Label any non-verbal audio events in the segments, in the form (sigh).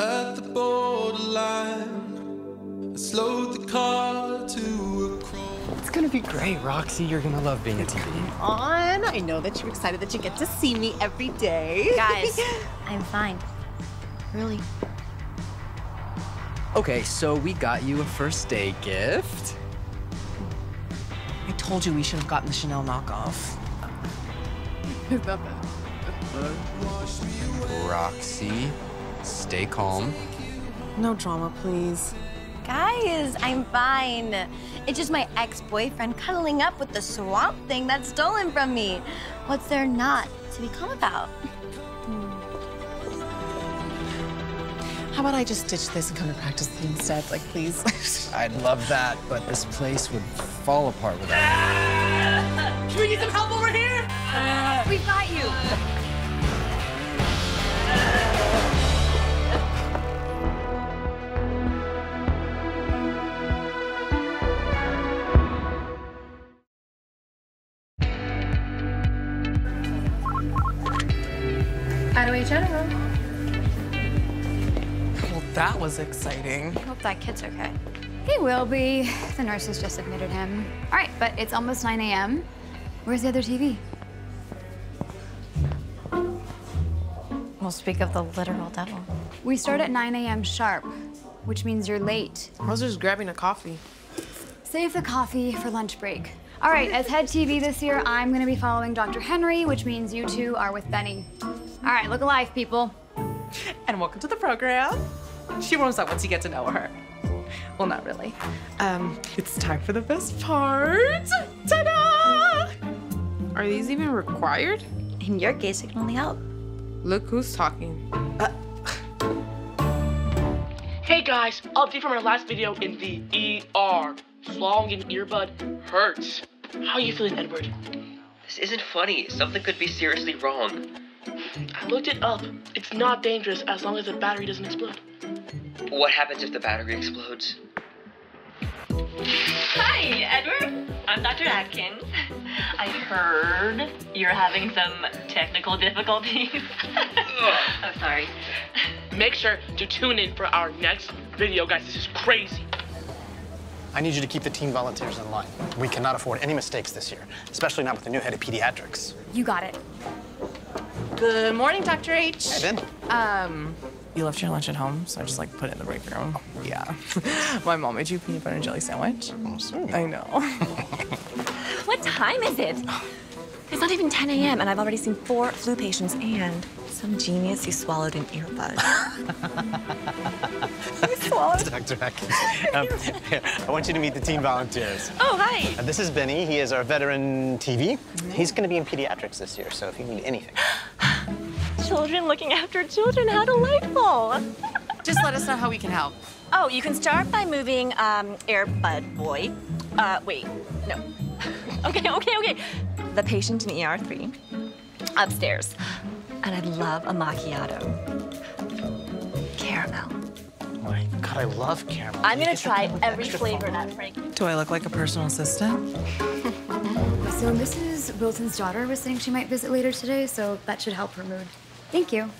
At the borderline, I slowed the car to a crawl. It's gonna be great, Roxie. You're gonna love being a TV. On. I know that you're excited that you get to see me every day. (laughs) Guys, (laughs) I'm fine. Really. Okay, so we got you a first day gift. I told you we should have gotten the Chanel knockoff. It's not bad. Roxie, stay calm. No drama, please. Guys, I'm fine. It's just my ex-boyfriend cuddling up with the swamp thing that's stolen from me. What's there not to be calm about? Hmm. How about I just ditch this and come to practice instead? Like, please. (laughs) I'd love that, but this place would fall apart without (laughs) Can we get some help over here? Uh. We've got you. That was exciting. Hope that kid's okay. He will be. The nurses just admitted him. All right, but it's almost 9 a.m. Where's the other TV? We'll speak of the literal devil. We start at 9 a.m. sharp, which means you're late. I was just grabbing a coffee. Save the coffee for lunch break. All right, as head TV this year, I'm going to be following Dr. Henry, which means you two are with Benny. All right, look alive, people. And welcome to the program. She warms up once you get to know her. Well, not really. Um, it's time for the best part. Ta-da! Are these even required? In your case, it can only help. Look who's talking. Hey guys, update from our last video in the ER. Swallowing an earbud hurts. How are you feeling, Edward? This isn't funny. Something could be seriously wrong. I looked it up. It's not dangerous as long as the battery doesn't explode. What happens if the battery explodes? Hi, Edward. I'm Dr. Atkins. I heard you're having some technical difficulties. (laughs) I'm sorry. Make sure to tune in for our next video, guys. This is crazy. I need you to keep the team volunteers in line. We cannot afford any mistakes this year, especially not with the new head of pediatrics. You got it. Good morning, Dr. H. Hey, Ben. Um, you left your lunch at home, so I just like put it in the break room. Yeah. (laughs) My mom made you a peanut butter and jelly sandwich. Oh, sweet. I know. (laughs) What time is it? (laughs) It's not even 10 a.m. and I've already seen four flu patients and some genius who swallowed an earbud. (laughs) Dr. Atkins. Um, here, I want you to meet the teen volunteers. oh, hi. Uh, this is Benny. He is our veteran TV. He's going to be in pediatrics this year, so if you need anything. (gasps) Children looking after children. How delightful. (laughs) just let us know how we can help. Oh, you can start by moving um, Airbud Boy. Uh, wait, no. (laughs) okay, okay, okay. The patient in ER3 upstairs. And I'd love a macchiato. Caramel. Oh my God, I love caramel. I'm gonna try every flavor in that Frank. Do I look like a personal assistant? (laughs) So Mrs. Wilson's daughter was saying she might visit later today, so that should help her mood. Thank you.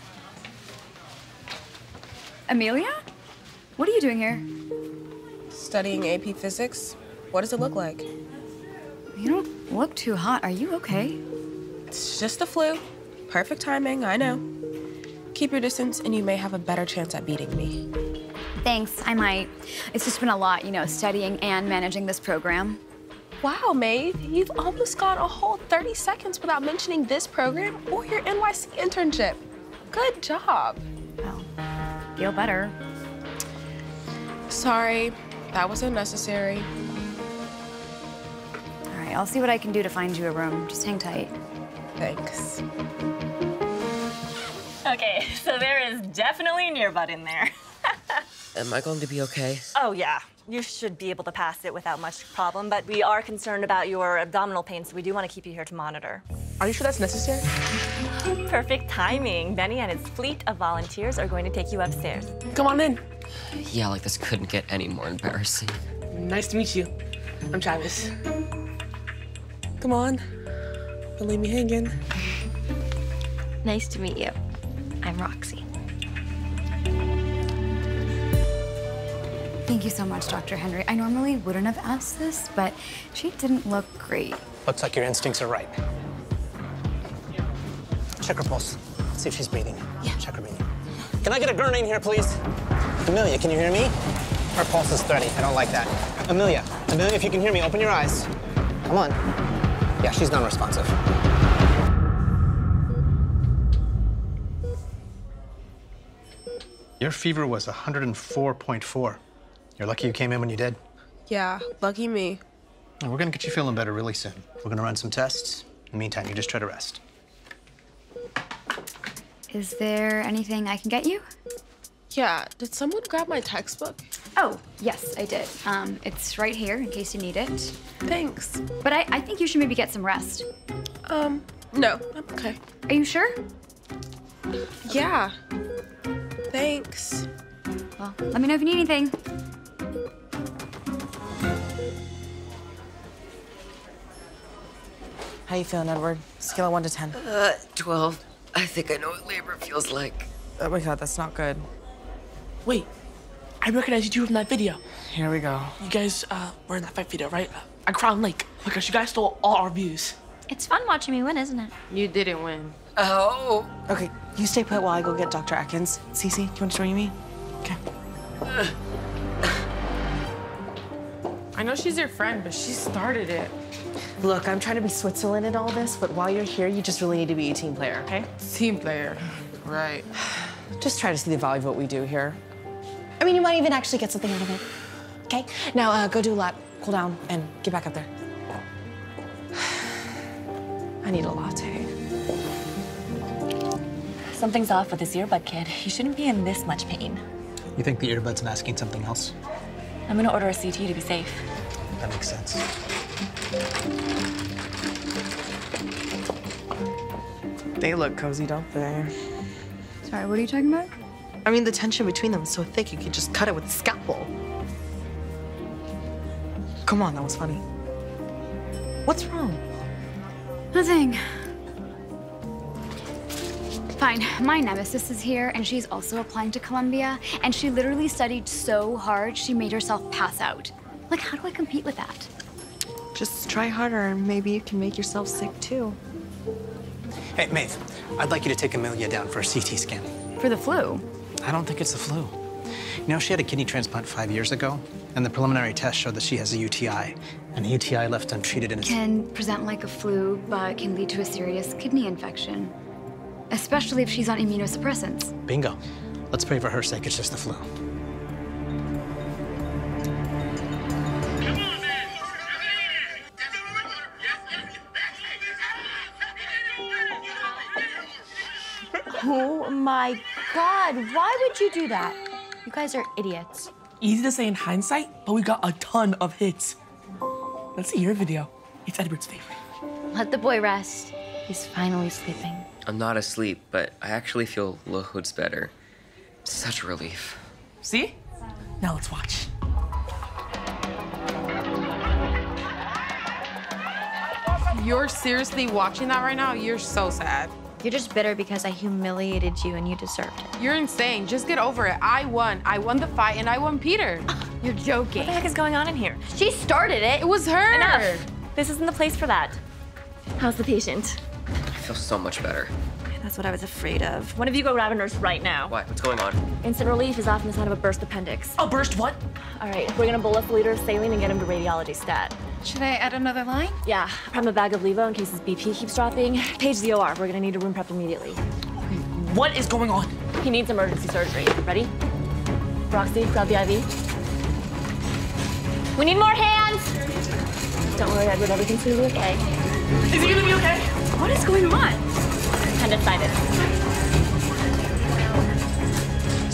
Amelia? What are you doing here? Studying AP Physics. What does it look like? You don't look too hot. Are you okay? It's just the flu. Perfect timing, I know. Keep your distance, and you may have a better chance at beating me. Thanks, I might. It's just been a lot, you know, studying and managing this program. Wow, Maeve, you've almost gone a whole 30 seconds without mentioning this program or your NYC internship. Good job. Well, feel better. Sorry, that was unnecessary. All right, I'll see what I can do to find you a room. Just hang tight. Thanks. Okay, so there is definitely an earbud in there. (laughs) Am I going to be okay? Oh, yeah. You should be able to pass it without much problem, but we are concerned about your abdominal pain, so we do want to keep you here to monitor. Are you sure that's necessary? (laughs) Perfect timing. Benny and his fleet of volunteers are going to take you upstairs. Come on in. Yeah, like this couldn't get any more embarrassing. Nice to meet you. I'm Travis. Come on. Don't leave me hanging. Nice to meet you. I'm Roxie. Thank you so much, Dr. Henry. I normally wouldn't have asked this, but she didn't look great. Looks like your instincts are right. Check her pulse. See if she's breathing. Yeah. Check her breathing. Can I get a gurney in here, please? Amelia, can you hear me? Her pulse is 30. I don't like that. Amelia, Amelia, if you can hear me, open your eyes. Come on. Yeah, she's non-responsive. Your fever was 104.4. You're lucky you came in when you did. Yeah, lucky me. We're gonna get you feeling better really soon. We're gonna run some tests. In the meantime, you just try to rest. Is there anything I can get you? Yeah, did someone grab my textbook? Oh, yes, I did. Um, it's right here in case you need it. Thanks. But I, I think you should maybe get some rest. Um, no, I'm okay. Are you sure? Yeah. Thanks. Well, let me know if you need anything. How you feeling, Edward? Scale of one to ten. Uh, 12. I think I know what labor feels like. Oh my god, that's not good. Wait, I recognize you two from that video. Here we go. You guys uh, were in that fight video, right? Uh, at Crown Lake. Because you guys stole all our views. It's fun watching me win, isn't it? You didn't win. Oh. Okay, you stay put while I go get Dr. Atkins. Cece, do you want to join me? Okay. (sighs) I know she's your friend, but she started it. Look, I'm trying to be Switzerland in all this, but while you're here, you just really need to be a team player, okay? Team player. Right. (sighs) Just try to see the value of what we do here. I mean, you might even actually get something out of it. Okay, now uh, go do a lap, cool down, and get back up there. (sighs) I need a latte. Something's off with this earbud kid. You shouldn't be in this much pain. You think the earbud's masking something else? I'm gonna order a CT to be safe. That makes sense. They look cozy, don't they? Sorry, what are you talking about? I mean, the tension between them is so thick you could just cut it with a scalpel. Come on, that was funny. What's wrong? Nothing. Fine, my nemesis is here, and she's also applying to Columbia, and she literally studied so hard she made herself pass out. Like, how do I compete with that? Just try harder, and maybe you can make yourself sick too. Hey, Maeve, I'd like you to take Amelia down for a CT scan. For the flu. I don't think it's the flu. You know, she had a kidney transplant five years ago, and the preliminary test showed that she has a UTI, and the UTI left untreated in a... Can present like a flu, but can lead to a serious kidney infection. Especially if she's on immunosuppressants. Bingo. Let's pray for her sake it's just the flu. Oh my god, why would you do that? You guys are idiots. Easy to say in hindsight, but we got a ton of hits. Let's see your video. It's Edward's favorite. Let the boy rest. He's finally sleeping. I'm not asleep, but I actually feel loads better. Such a relief. See? Now let's watch. You're seriously watching that right now? You're so sad. You're just bitter because I humiliated you and you deserved it. You're insane. Just get over it. I won. I won the fight and I won Peter. (laughs) You're joking. What the heck is going on in here? She started it. It was her. Enough. This isn't the place for that. How's the patient? I feel so much better. That's what I was afraid of. One of you go grab a nurse right now. What? What's going on? Instant relief is often the sign of a burst appendix. A burst what? All right, we're gonna bolus a liter of saline and get him to radiology stat. Should I add another line? Yeah, prep a bag of Levo in case his BP keeps dropping. Page the OR. We're gonna need a room prep immediately. What is going on? He needs emergency surgery. Ready? Roxie, grab the IV. We need more hands! Don't worry, Edward, everything's gonna be okay. Is he gonna be okay? What is going on? Appendicitis.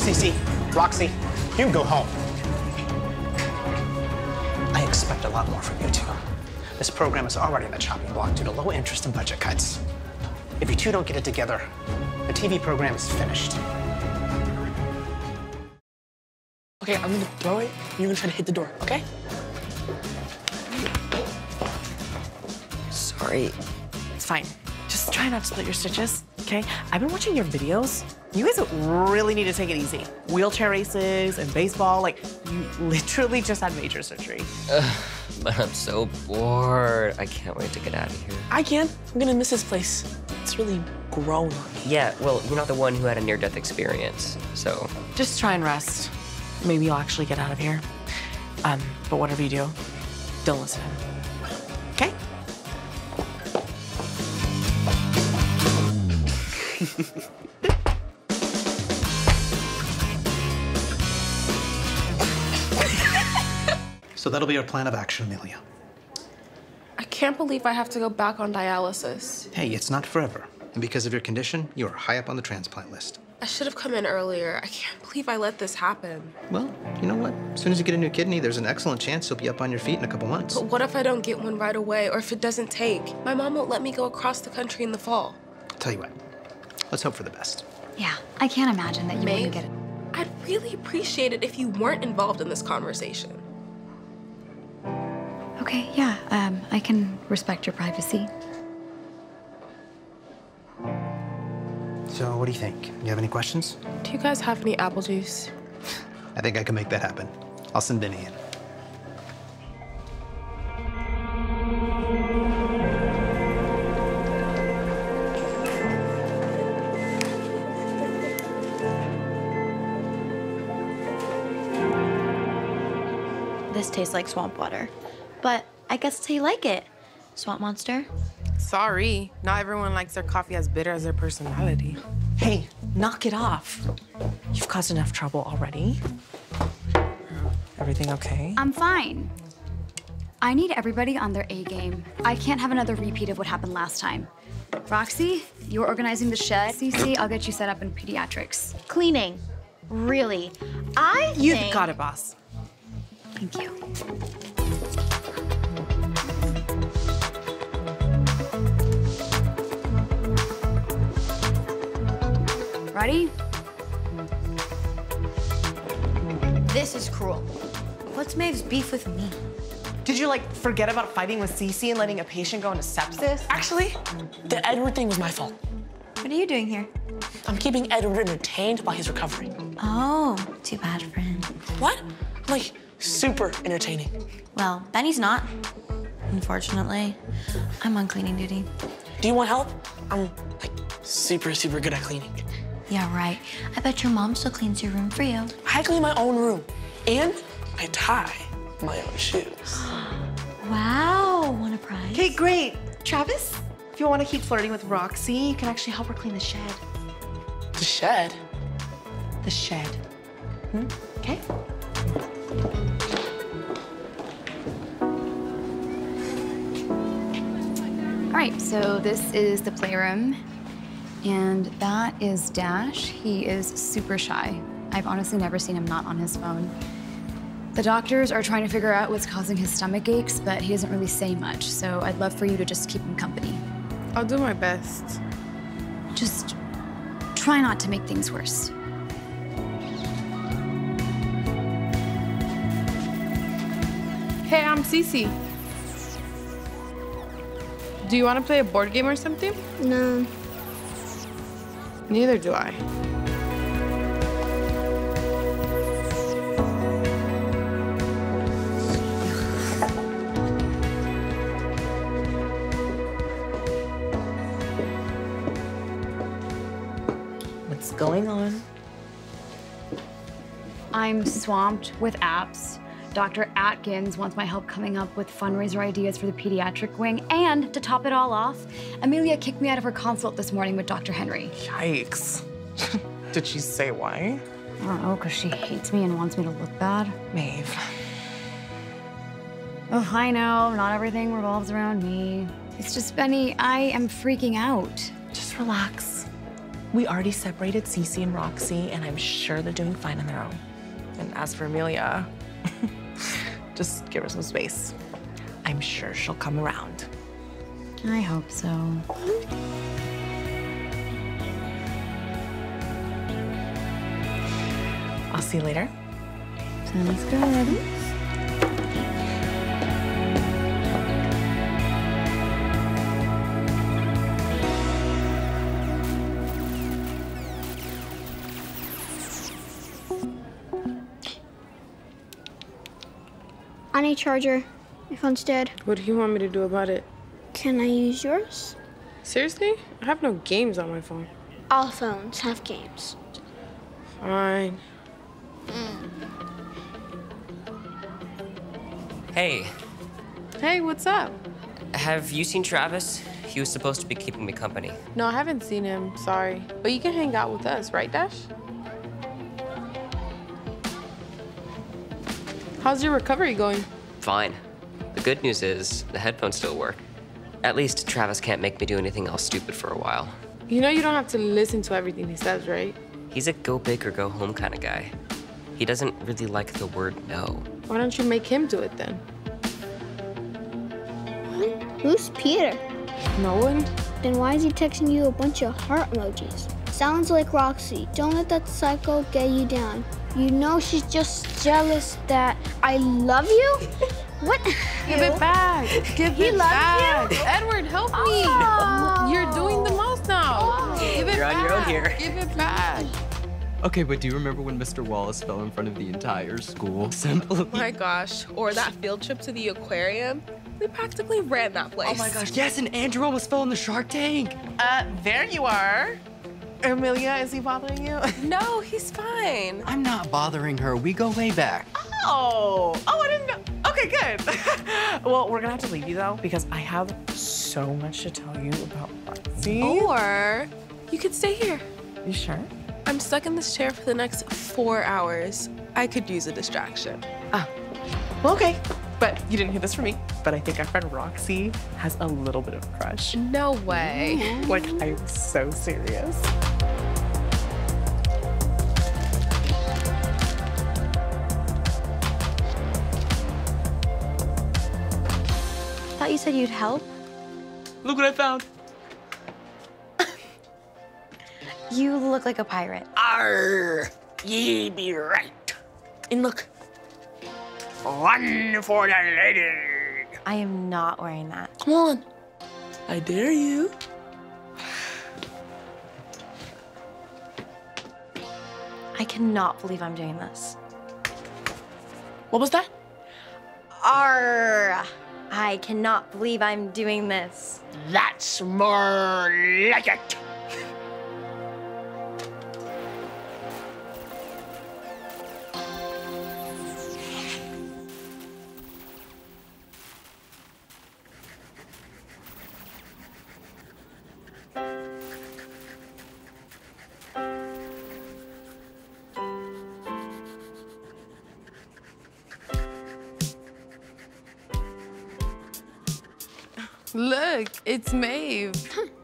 Cece, Roxy, you can go home. Lot more from you two. This program is already on the chopping block due to low interest and budget cuts. If you two don't get it together, the TV program is finished. Okay, I'm gonna throw it. and You're gonna try to hit the door, okay? Sorry. It's fine. Just try not to split your stitches. Okay, I've been watching your videos. You guys really need to take it easy. Wheelchair races and baseball, like, you literally just had major surgery. Ugh, (laughs) but I'm so bored. I can't wait to get out of here. I can. I'm gonna miss this place. It's really grown on me. Yeah, well, you're not the one who had a near-death experience, so. Just try and rest. Maybe you'll actually get out of here. Um, but whatever you do, don't listen to him. Okay? (laughs) So that'll be our plan of action, Amelia. I can't believe I have to go back on dialysis. Hey, it's not forever. And because of your condition, you are high up on the transplant list. I should have come in earlier. I can't believe I let this happen. Well, you know what? As soon as you get a new kidney, there's an excellent chance you'll be up on your feet in a couple months. But what if I don't get one right away, or if it doesn't take? My mom won't let me go across the country in the fall. I'll Tell you what, let's hope for the best. Yeah, I can't imagine that you Maeve, wouldn't get it. I'd really appreciate it if you weren't involved in this conversation. Okay, yeah, um, I can respect your privacy. So, what do you think? You have any questions? Do you guys have any apple juice? I think I can make that happen. I'll send Benny in. This tastes like swamp water. But I guess that's how you like it, swamp monster. Sorry, not everyone likes their coffee as bitter as their personality. Hey, knock it off. You've caused enough trouble already. Everything okay? I'm fine. I need everybody on their A game. I can't have another repeat of what happened last time. Roxie, you're organizing the shed. Cece, I'll get you set up in pediatrics. Cleaning. Really? I You've think... got it, boss. Thank you. Ready? This is cruel. What's Maeve's beef with me? Did you like forget about fighting with Cece and letting a patient go into sepsis? Actually, the Edward thing was my fault. What are you doing here? I'm keeping Edward entertained while he's recovering. Oh, too bad, friend. What? I'm like super entertaining. Well, Benny's not. Unfortunately, I'm on cleaning duty. Do you want help? I'm like super, super good at cleaning. Yeah, right. I bet your mom still cleans your room for you. I clean my own room, and I tie my own shoes. (gasps) Wow, want a prize? Okay, great. Travis, if you want to keep flirting with Roxie, you can actually help her clean the shed. The shed? The shed. Hmm? Okay? All right, so this is the playroom, and that is Dash. He is super shy. I've honestly never seen him not on his phone. The doctors are trying to figure out what's causing his stomach aches, but he doesn't really say much, so I'd love for you to just keep him company. I'll do my best. Just try not to make things worse. Hey, I'm Cece. Do you want to play a board game or something? No. Neither do I. What's going on? I'm swamped with apps. Dr. Atkins wants my help coming up with fundraiser ideas for the pediatric wing. And to top it all off, Amelia kicked me out of her consult this morning with Dr. Henry. Yikes. (laughs) Did she say why? I don't know, because she hates me and wants me to look bad. Maeve. Oh, I know, not everything revolves around me. It's just, Benny, I am freaking out. Just relax. We already separated Cece and Roxie, and I'm sure they're doing fine on their own. And as for Amelia, (laughs) just give her some space. I'm sure she'll come around. I hope so. I'll see you later. Sounds good. I need charger. My phone's dead. What do you want me to do about it? Can I use yours? Seriously? I have no games on my phone. All phones have games. Fine. Hey, Hey, what's up? have you seen Travis? He was supposed to be keeping me company. No, I haven't seen him. Sorry. But you can hang out with us, right, Dash? How's your recovery going? Fine. The good news is the headphones still work. At least Travis can't make me do anything else stupid for a while. You know you don't have to listen to everything he says, right? He's a go big or go home kind of guy. He doesn't really like the word no. Why don't you make him do it then? Who's Peter? No one? Then why is he texting you a bunch of heart emojis? Sounds like Roxie. Don't let that psycho get you down. You know she's just jealous that I love you? What? (laughs) Give it back. Give He it loves back. you? Edward, help me. Oh. You're doing the most now. Give it You're on back. your own here. Give it back. Okay, but do you remember when Mr. Wallace fell in front of the entire school? Simply. Oh (laughs) my gosh. Or that field trip to the aquarium. We practically ran that place. Oh my gosh, yes, and Andrew almost fell in the shark tank. Uh, there you are. Amelia, is he bothering you? (laughs) No, he's fine. I'm not bothering her. We go way back. Oh, oh, I didn't know. Okay, good. (laughs) well, we're gonna have to leave you though because I have so much to tell you about Roxie. Or you could stay here. You sure? I'm stuck in this chair for the next four hours. I could use a distraction. Ah. Well, okay. But you didn't hear this from me. But I think our friend Roxie has a little bit of a crush. No way. Like, I'm so serious. Thought you said you'd help. Look what I found. You look like a pirate. Arr, ye be right. And look, one for the lady. I am not wearing that. Come on. I dare you. I cannot believe I'm doing this. What was that? Arr! I cannot believe I'm doing this. That's more like it. Look, it's Maeve.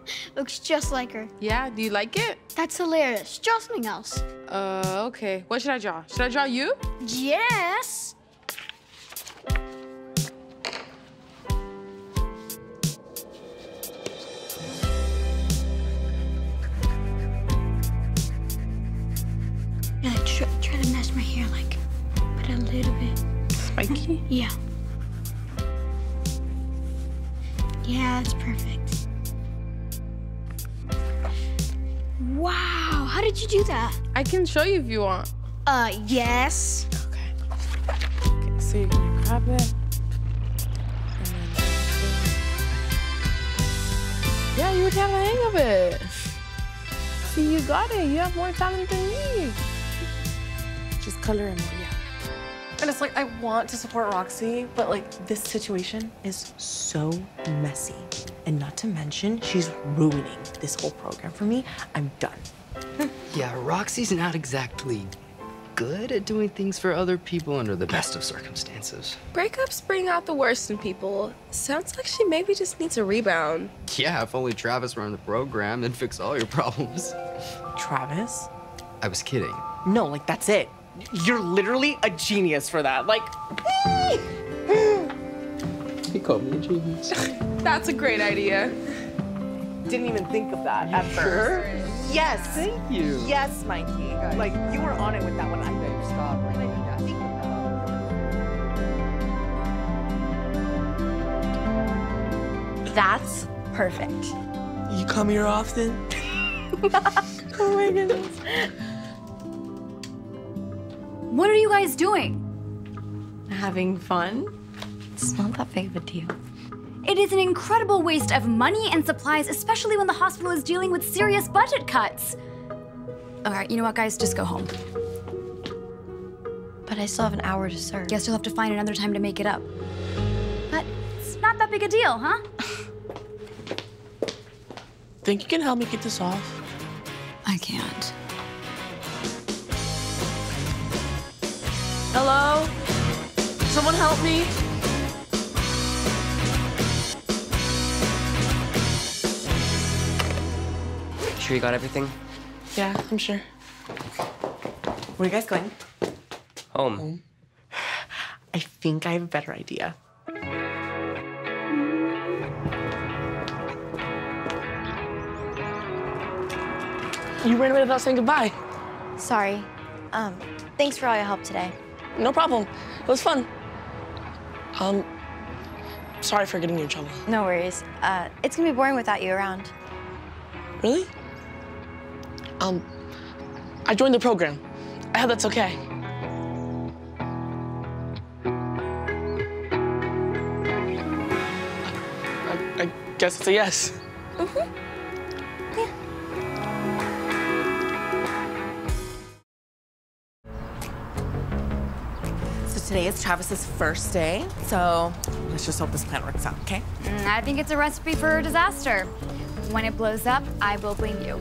(laughs) Looks just like her. Yeah, do you like it? That's hilarious. Draw something else. Uh, okay. What should I draw? Should I draw you? Yes. Yeah, try, try to mess my hair like, but a little bit. Spiky? Yeah. Yeah, that's perfect. Wow, how did you do that? I can show you if you want. Uh, yes. Okay, so you're gonna grab it. Yeah, you would have a hang of it. See, you got it. You have more talent than me. Just color it more. And it's like, I want to support Roxie, but like, this situation is so messy. And not to mention, she's ruining this whole program for me. I'm done. (laughs) Yeah, Roxie's not exactly good at doing things for other people under the best of circumstances. Breakups bring out the worst in people. Sounds like she maybe just needs a rebound. Yeah, if only Travis ran the program, it'd fix all your problems. Travis? I was kidding. No, like, that's it. You're literally a genius for that. Like, eh. He called me a genius. (laughs) That's a great idea. didn't even think of that at first. Yes. Thank you. Yes, Mikey. Like, you were on it with that one. I better stop. Right? I didn't think of that. That's perfect. You come here often? (laughs) Oh my goodness. What are you guys doing? Having fun? It's not that big of a deal. It is an incredible waste of money and supplies, especially when the hospital is dealing with serious budget cuts. All right, you know what, guys? Just go home. But I still have an hour to serve. Guess you'll have to find another time to make it up. But it's not that big a deal, huh? Think you can help me get this off? I can't. Hello? Someone help me? Sure you got everything? Yeah, I'm sure. Where are you guys going? Home. (sighs) I think I have a better idea. You ran away without saying goodbye. Sorry. Um, thanks for all your help today. No problem. It was fun. Um, sorry for getting you in trouble. No worries. Uh, it's gonna be boring without you around. Really? Um, I joined the program. I hope that's okay. I, I guess it's a yes. So today is Travis's first day, so let's just hope this plan works out, okay? Mm, I think it's a recipe for disaster. When it blows up, I will blame you.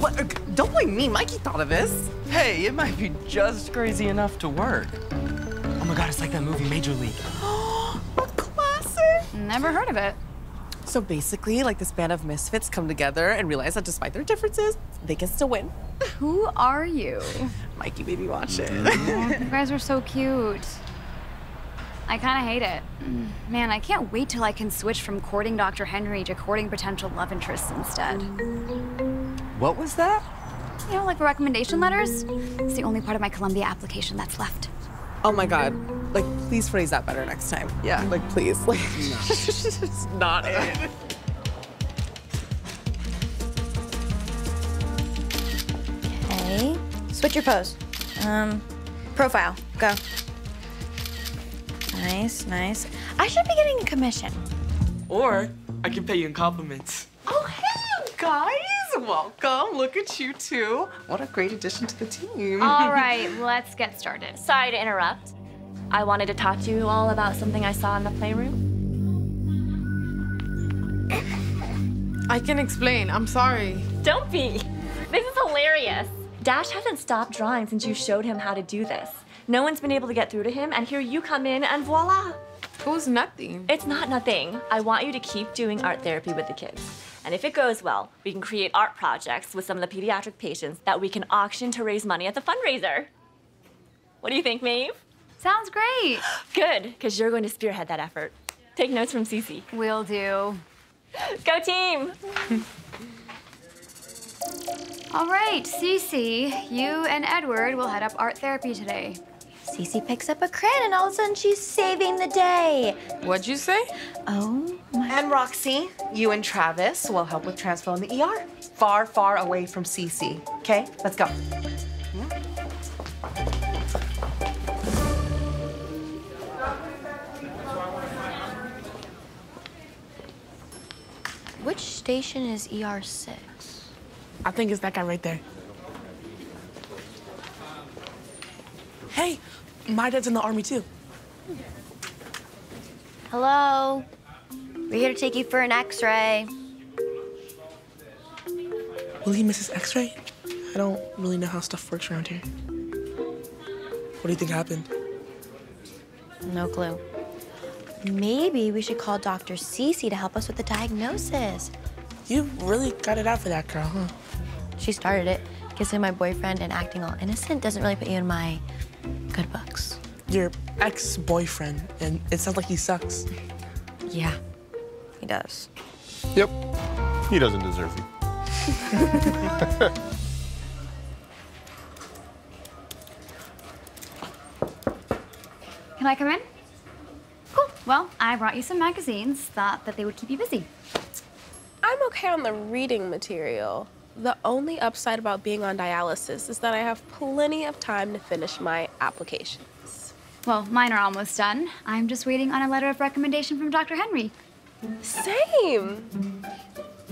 What? Uh, Don't blame me. Mikey thought of this. Hey, it might be just crazy enough to work. Oh my god, it's like that movie Major League. (gasps) Classic. Never heard of it. So basically, like this band of misfits come together and realize that despite their differences, they can still win. Who are you? Mikey, baby, watch it. Mm-hmm. (laughs) you guys are so cute. I kind of hate it. Man, I can't wait till I can switch from courting Dr. Henry to courting potential love interests instead. What was that? You know, like recommendation letters? It's the only part of my Columbia application that's left. Oh my god. Like, please phrase that better next time. Yeah. Like, please. (laughs) Like, it's not it. Switch your pose. Um, profile. Go. Nice, nice. I should be getting a commission. Or I can pay you in compliments. Oh, hey, guys. Welcome. Look at you two. What a great addition to the team. All (laughs) right, let's get started. Sorry to interrupt. I wanted to talk to you all about something I saw in the playroom. I can explain. I'm sorry. Don't be. This is hilarious. Dash hasn't stopped drawing since you showed him how to do this. No one's been able to get through to him, and here you come in, and voila. It was nothing. It's not nothing. I want you to keep doing art therapy with the kids. And if it goes well, we can create art projects with some of the pediatric patients that we can auction to raise money at the fundraiser. What do you think, Maeve? Sounds great. (gasps) Good, because you're going to spearhead that effort. Take notes from Cece. Will do. Go team! (laughs) All right, Cece, you and Edward will head up art therapy today. Cece picks up a crayon and all of a sudden she's saving the day. What'd you say? Oh my. And Roxie, you and Travis will help with transfer in the ER. Far, far away from Cece. Okay, let's go. Which station is ER6? I think it's that guy right there. Hey, my dad's in the army too. Hello? We're here to take you for an x-ray. Will he miss his x-ray? I don't really know how stuff works around here. What do you think happened? No clue. Maybe we should call Dr. Cece to help us with the diagnosis. You really got it out for that girl, huh? She started it. Kissing my boyfriend and acting all innocent doesn't really put you in my good books. Your ex-boyfriend, and it sounds like he sucks. Yeah, he does. Yep. He doesn't deserve you. (laughs) Can I come in? Cool. Well, I brought you some magazines. Thought that they would keep you busy. I'm okay on the reading material, the only upside about being on dialysis is that I have plenty of time to finish my applications. Well, mine are almost done. I'm just waiting on a letter of recommendation from Dr. Henry. Same.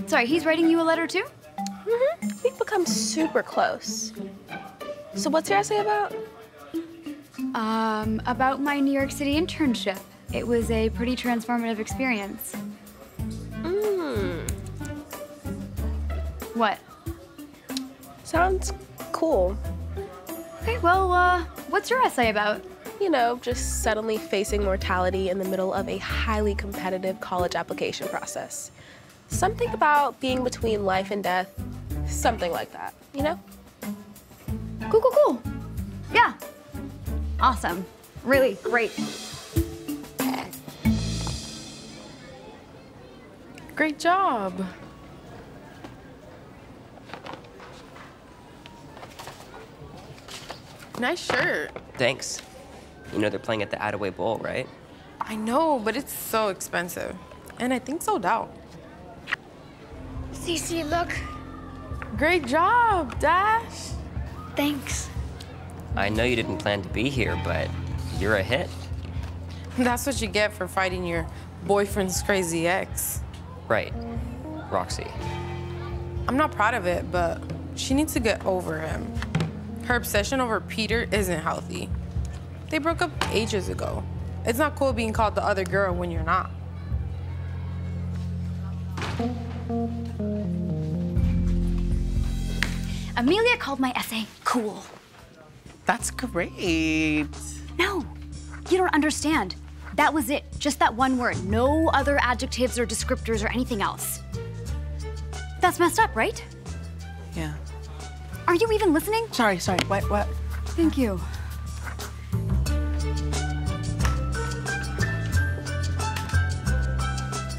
Sorry, he's writing you a letter too? Mm-hmm. We've become super close. So what's your essay about? Um, about my New York City internship. It was a pretty transformative experience. Mm. What? Sounds cool. Okay, well, uh, what's your essay about? You know, just suddenly facing mortality in the middle of a highly competitive college application process. Something about being between life and death. Something like that, you know? Cool, cool, cool. Yeah. Awesome. Really great. Great job. Nice shirt. Thanks. You know they're playing at the Attaway Bowl, right? I know, but it's so expensive. And I think sold out. Cece, look. Great job, Dash. Thanks. I know you didn't plan to be here, but you're a hit. That's what you get for fighting your boyfriend's crazy ex. Right. Roxie. I'm not proud of it, but she needs to get over him. Her obsession over Peter isn't healthy. They broke up ages ago. It's not cool being called the other girl when you're not. Amelia called my essay cool. That's great. No, you don't understand. That was it. Just that one word. No other adjectives or descriptors or anything else. That's messed up, right? Yeah. Are you even listening? Sorry, sorry. What? What? Thank you.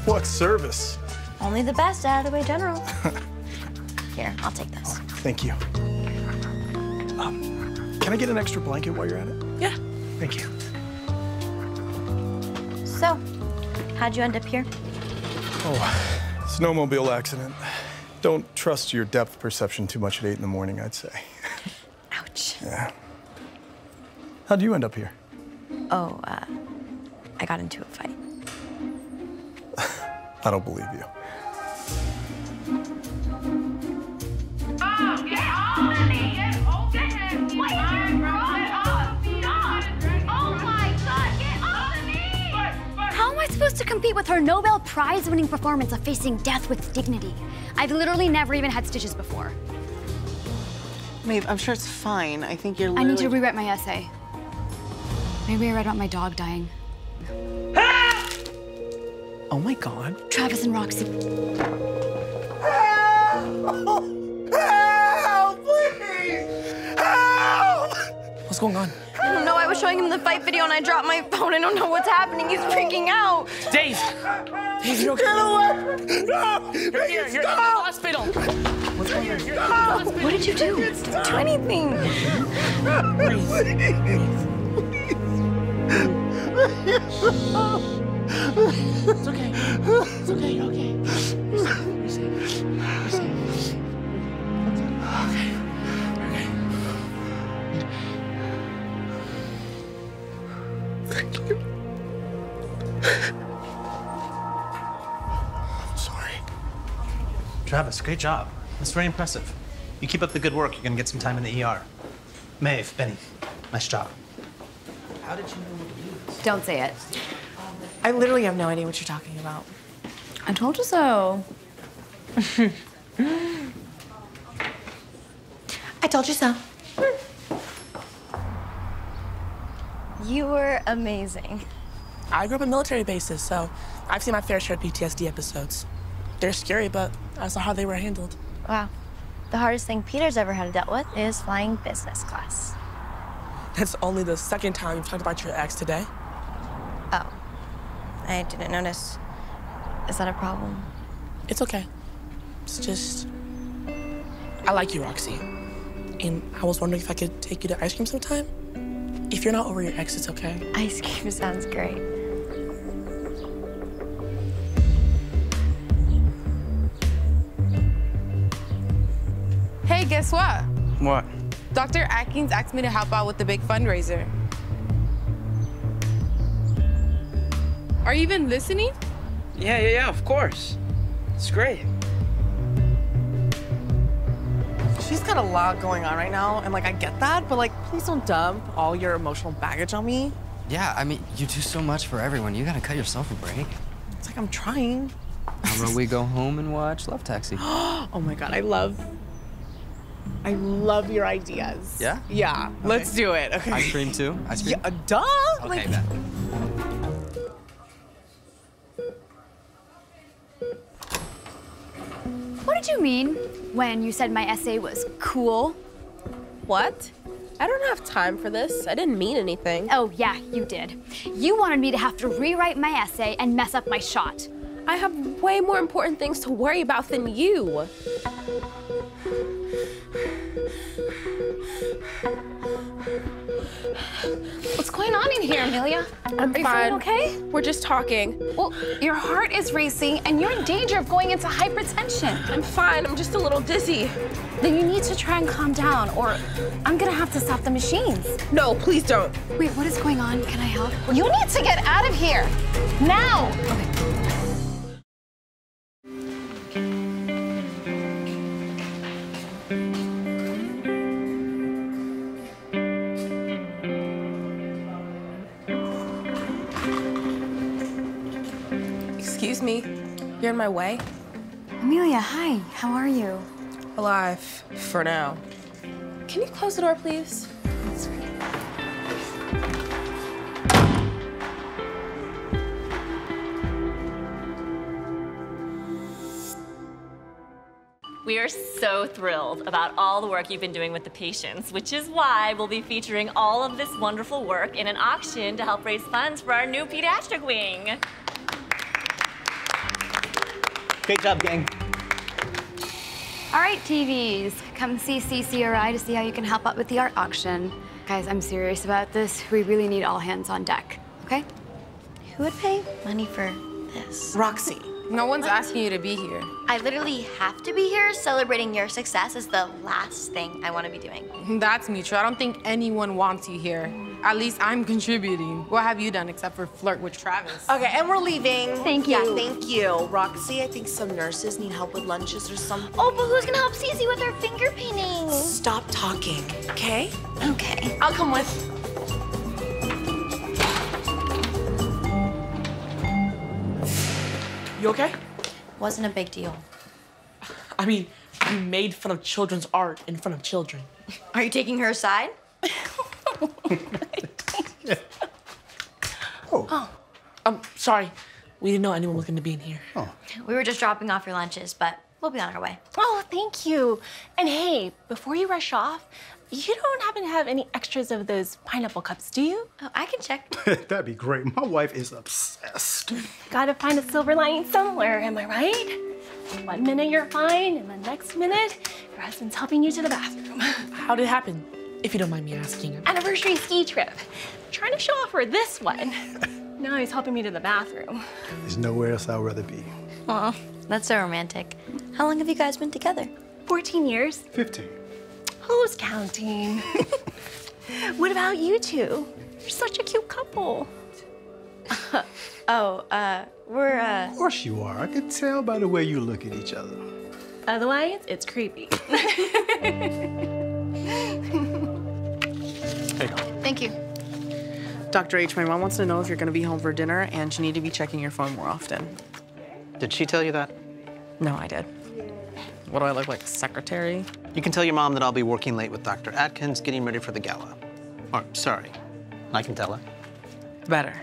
What service? Only the best out of the way, General. (laughs) Here, I'll take this. Thank you. Um, can I get an extra blanket while you're at it? Yeah. Thank you. So, how'd you end up here? Oh, snowmobile accident. Don't trust your depth perception too much at 8 in the morning, I'd say. Ouch. Yeah. How'd you end up here? Oh, uh, I got into a fight. (laughs) I don't believe you. Supposed to compete with her Nobel Prize winning performance of facing death with dignity? I've literally never even had stitches before. Maeve, I'm sure it's fine. I think you're I need to rewrite my essay. Maybe I read about my dog dying. Ah! Oh my god. Travis and Roxie. Help! Help, please! Help! What's going on? Was showing him the fight video and I dropped my phone. I don't know what's happening. He's freaking out. Dave! Dave, you okay? Get away! No! You're here. You're in the hospital. What's going on? You're in hospital. What did you do? Don't do anything. It's okay. It's okay. You're okay. You're safe. You're safe. You're safe. Okay. Travis, great job. That's very impressive. You keep up the good work, you're gonna get some time in the ER. Maeve, Benny, nice job. How did you know what to do this? Don't say it. I literally have no idea what you're talking about. I told you so. I told you so. You were amazing. I grew up in military bases, so I've seen my fair share of PTSD episodes. They're scary, but I saw how they were handled. Wow. The hardest thing Peter's ever had to deal with is flying business class. That's only the second time you've talked about your ex today. Oh. I didn't notice. Is that a problem? It's okay. It's just. I like you, Roxie. And I was wondering if I could take you to ice cream sometime? If you're not over your ex, it's okay. Ice cream sounds great. Guess what? What? Dr. Atkins asked me to help out with the big fundraiser. Are you even listening? Yeah, yeah, yeah, of course. It's great. She's got a lot going on right now, and like I get that, but like please don't dump all your emotional baggage on me. Yeah, I mean, you do so much for everyone. You gotta cut yourself a break. It's like I'm trying. How about we go home and watch Love Taxi? (gasps) oh my god, I love I love your ideas. Yeah? Yeah, let's do it. Okay. Ice cream too? Ice cream? Yeah, duh. Okay, like, bet. What did you mean when you said my essay was cool? What? I don't have time for this. I didn't mean anything. Oh, yeah, you did. You wanted me to have to rewrite my essay and mess up my shot. I have way more important things to worry about than you. What's going on in here, Amelia? I'm Are you fine. feeling okay? We're just talking. Well, your heart is racing and you're in danger of going into hypertension. I'm fine. I'm just a little dizzy. Then you need to try and calm down or I'm gonna have to stop the machines. No, please don't. Wait, what is going on? Can I help? You need to get out of here. Now. Excuse me. You're in my way? Amelia, hi. How are you? Alive. For now. Can you close the door, please? We are so thrilled about all the work you've been doing with the patients, which is why we'll be featuring all of this wonderful work in an auction to help raise funds for our new pediatric wing. Great job, gang. All right, TVs, come see CCRI to see how you can help out with the art auction. Guys, I'm serious about this. We really need all hands on deck, okay? Who would pay money for this? Roxie. No one's asking you to be here. I literally have to be here. Celebrating your success is the last thing I want to be doing. That's mutual. I don't think anyone wants you here. At least I'm contributing. What have you done except for flirt with Travis? Okay, and we're leaving. Thank you. Yeah, you. thank you. Roxie, I think some nurses need help with lunches or something. Oh, but who's gonna help Cece with her finger painting? Stop talking, okay? Okay. I'll come with. You okay? Wasn't a big deal. I mean, you made fun of children's art in front of children. (laughs) Are you taking her aside? (laughs) Oh. Um, sorry. We didn't know anyone was gonna be in here. Oh. We were just dropping off your lunches, but we'll be on our way. Oh, thank you. And hey, before you rush off, you don't happen to have any extras of those pineapple cups, do you? Oh, I can check. (laughs) That'd be great. My wife is obsessed. Gotta find a silver lining somewhere, am I right? One minute you're fine, and the next minute, your husband's helping you to the bathroom. (laughs) How did it happen? If you don't mind me asking. Anniversary ski trip. Trying to show off for this one. (laughs) Now he's helping me to the bathroom. There's nowhere else I'd rather be. Aw, that's so romantic. How long have you guys been together? 14 years. 15. Who's counting? (laughs) what about you two? You're such a cute couple. (laughs) Oh, uh, we're, uh. Of course you are. I could tell by the way you look at each other. Otherwise, it's creepy. (laughs) Hey, Thank you. Dr. H, my mom wants to know if you're gonna be home for dinner and you need to be checking your phone more often. Did she tell you that? No, I did. What do I look like, secretary? You can tell your mom that I'll be working late with Dr. Atkins getting ready for the gala. Or, sorry, I can tell her. Better.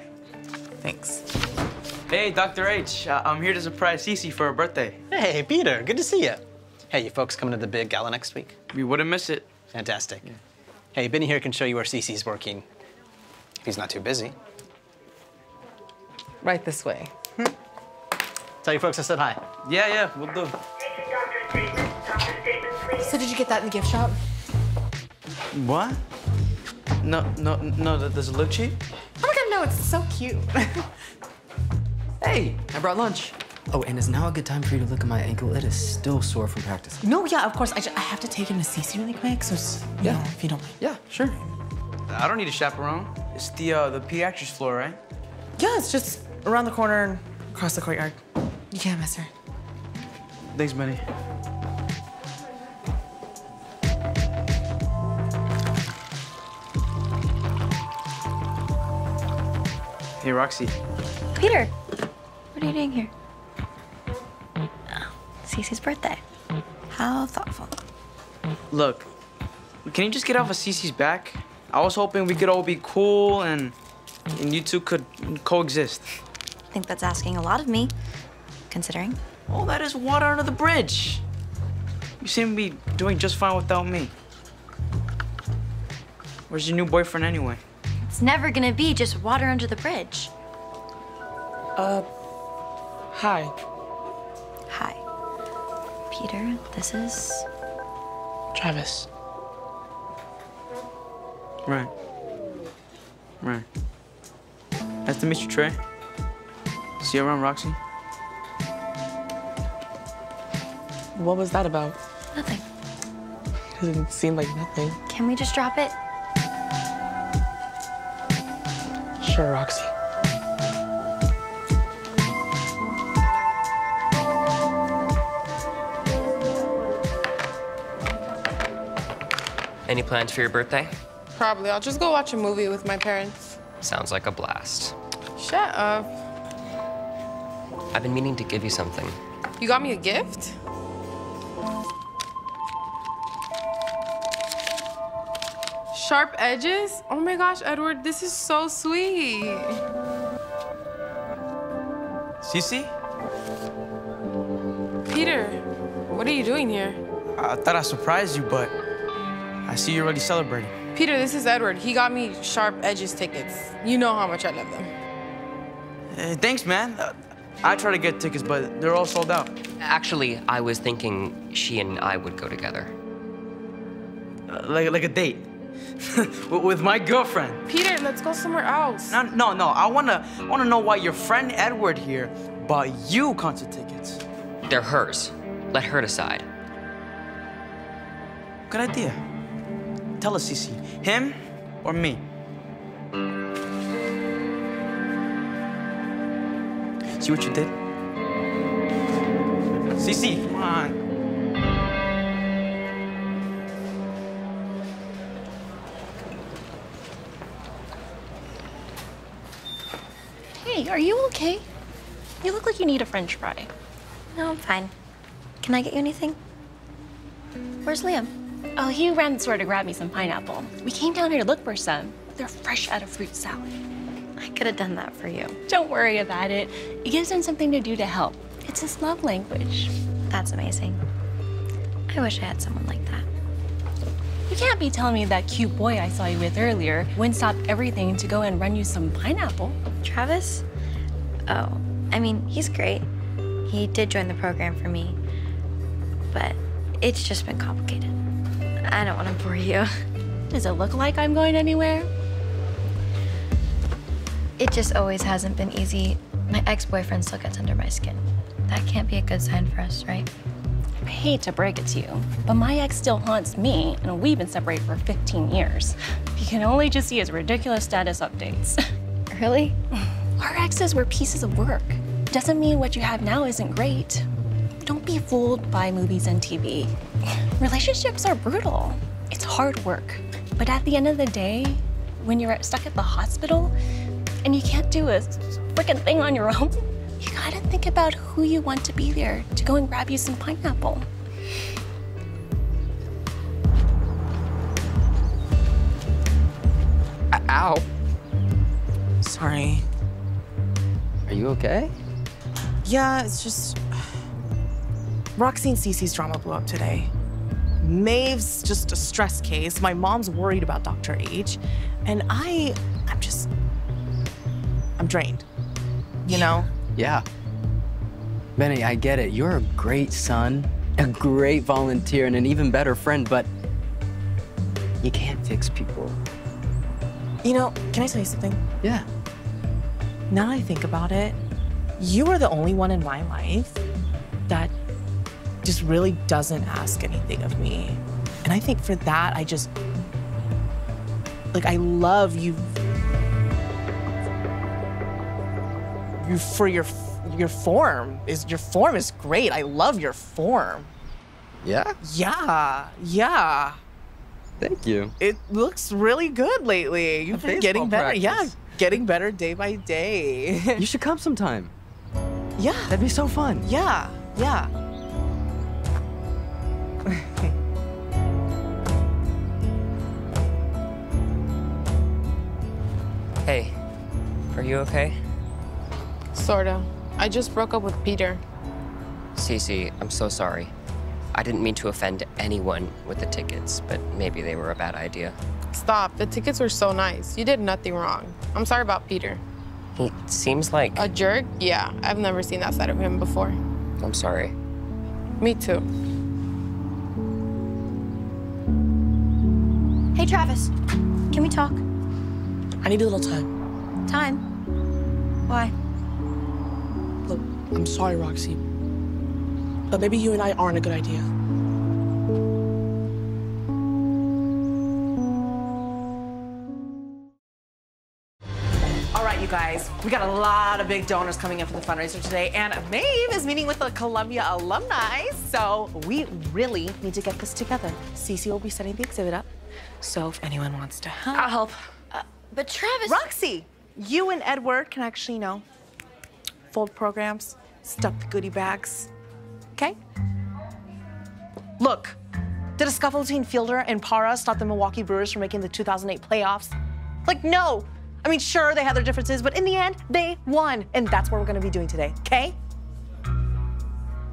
Thanks. Hey, Dr. H. Uh, I'm here to surprise Cece for her birthday. Hey, Peter, good to see you. Hey, you folks coming to the big gala next week? We wouldn't miss it. Fantastic. Hey, Benny here can show you where Cece's working. If he's not too busy. Right this way. Tell your folks I said hi. Yeah, yeah, we'll do. So did you get that in the gift shop? What? No, no, no, that does it look cheap? Oh my god, no, it's so cute. (laughs) Hey, I brought lunch. Oh, and is now a good time for you to look at my ankle? It is still sore from practice. No, yeah, of course. I, ju- I have to take him to Cece really quick, so it's, yeah, know, if you don't mind. Yeah, sure. I don't need a chaperone. It's the uh, the pediatrics floor, right? Yeah, it's just around the corner and across the courtyard. You can't miss her. Thanks, Benny. Hey, Roxie. Peter, what are you doing here? Oh, Cece's birthday. How thoughtful. Look, can you just get off of Cece's back? I was hoping we could all be cool and, and you two could coexist. I think that's asking a lot of me, considering. All that is water under the bridge. You seem to be doing just fine without me. Where's your new boyfriend anyway? It's never gonna be just water under the bridge. Uh, hi. Hi. Peter, this is. Travis. Right. Right. Nice to meet you, Trey. See you around, Roxie? What was that about? Nothing. It Doesn't seem like nothing. Can we just drop it? Sure, Roxie. Any plans for your birthday? Probably. I'll just go watch a movie with my parents. Sounds like a blast. Shut up. I've been meaning to give you something. You got me a gift? Sharp edges? Oh my gosh, Edward, this is so sweet. Cece? Peter, what are you doing here? I thought I surprised you, but I see you're already celebrating. Peter, this is Edward. He got me Sharp Edges tickets. You know how much I love them. Uh, thanks, man. Uh, I try to get tickets, but they're all sold out. Actually, I was thinking she and I would go together. Uh, like, like a date. (laughs) with, with my girlfriend. Peter, let's go somewhere else. No, no, no. I wanna, I wanna know why your friend Edward here bought you concert tickets. They're hers. Let her decide. Good idea. Tell us, Cece. Him or me? See what you did? Cece, come on. Hey, are you okay? You look like you need a french fry. No, I'm fine. Can I get you anything? Where's Liam? Oh, he ran the store to grab me some pineapple. We came down here to look for some. They're fresh out of fruit salad. I could have done that for you. Don't worry about it. It gives him something to do to help. It's his love language. That's amazing. I wish I had someone like that. You can't be telling me that cute boy I saw you with earlier wouldn't stop everything to go and run you some pineapple. Travis? Oh, I mean, he's great. He did join the program for me, but it's just been complicated. I don't want to bore you. (laughs) Does it look like I'm going anywhere? It just always hasn't been easy. My ex-boyfriend still gets under my skin. That can't be a good sign for us, right? I hate to break it to you, but my ex still haunts me, and we've been separated for 15 years. You can only just see his ridiculous status updates. (laughs) Really? (laughs) Our exes were pieces of work. Doesn't mean what you have now isn't great. Don't be fooled by movies and TV. Relationships are brutal. It's hard work. But at the end of the day, when you're stuck at the hospital and you can't do a freaking thing on your (laughs) own, you gotta think about who you want to be there to go and grab you some pineapple. Uh, ow. Sorry. Are you okay? Yeah, it's just. (sighs) Roxie and Cece's drama blew up today. Maeve's just a stress case. My mom's worried about Dr. H. And I, I'm just. I'm drained. You know? Yeah. Benny, I get it. You're a great son, a great volunteer, and an even better friend, but you can't fix people. You know, can I tell you something? Yeah. Now that I think about it, you are the only one in my life that just really doesn't ask anything of me. And I think for that, I just, like, I love you. You for your your form is your form is great. I love your form. Yeah? Yeah, yeah. Thank you. It looks really good lately. You've been getting baseball better. Yeah, practice. Getting better day by day. You should come sometime. (laughs) Yeah. That'd be so fun. Yeah, yeah. (laughs) Hey, are you okay? Sorta. I just broke up with Peter. Cece, I'm so sorry. I didn't mean to offend anyone with the tickets, but maybe they were a bad idea. Stop. The tickets were so nice. You did nothing wrong. I'm sorry about Peter. He seems like. A jerk? Yeah, I've never seen that side of him before. I'm sorry. Me too. Hey, Travis, can we talk? I need a little time. Time? Why? Look, I'm sorry, Roxie. But maybe you and I aren't a good idea. We got a lot of big donors coming in for the fundraiser today, and Maeve is meeting with the Columbia alumni, so we really need to get this together. Cece will be setting the exhibit up, so if anyone wants to help. I'll help. Uh, but Travis. Roxie, you and Edward can actually, you know, fold programs, stuff the goodie bags, okay? Look, did a scuffle between Fielder and Parra stop the Milwaukee Brewers from making the 2008 playoffs? Like, no. I mean, sure, they had their differences, but in the end, they won. And that's what we're gonna be doing today, okay?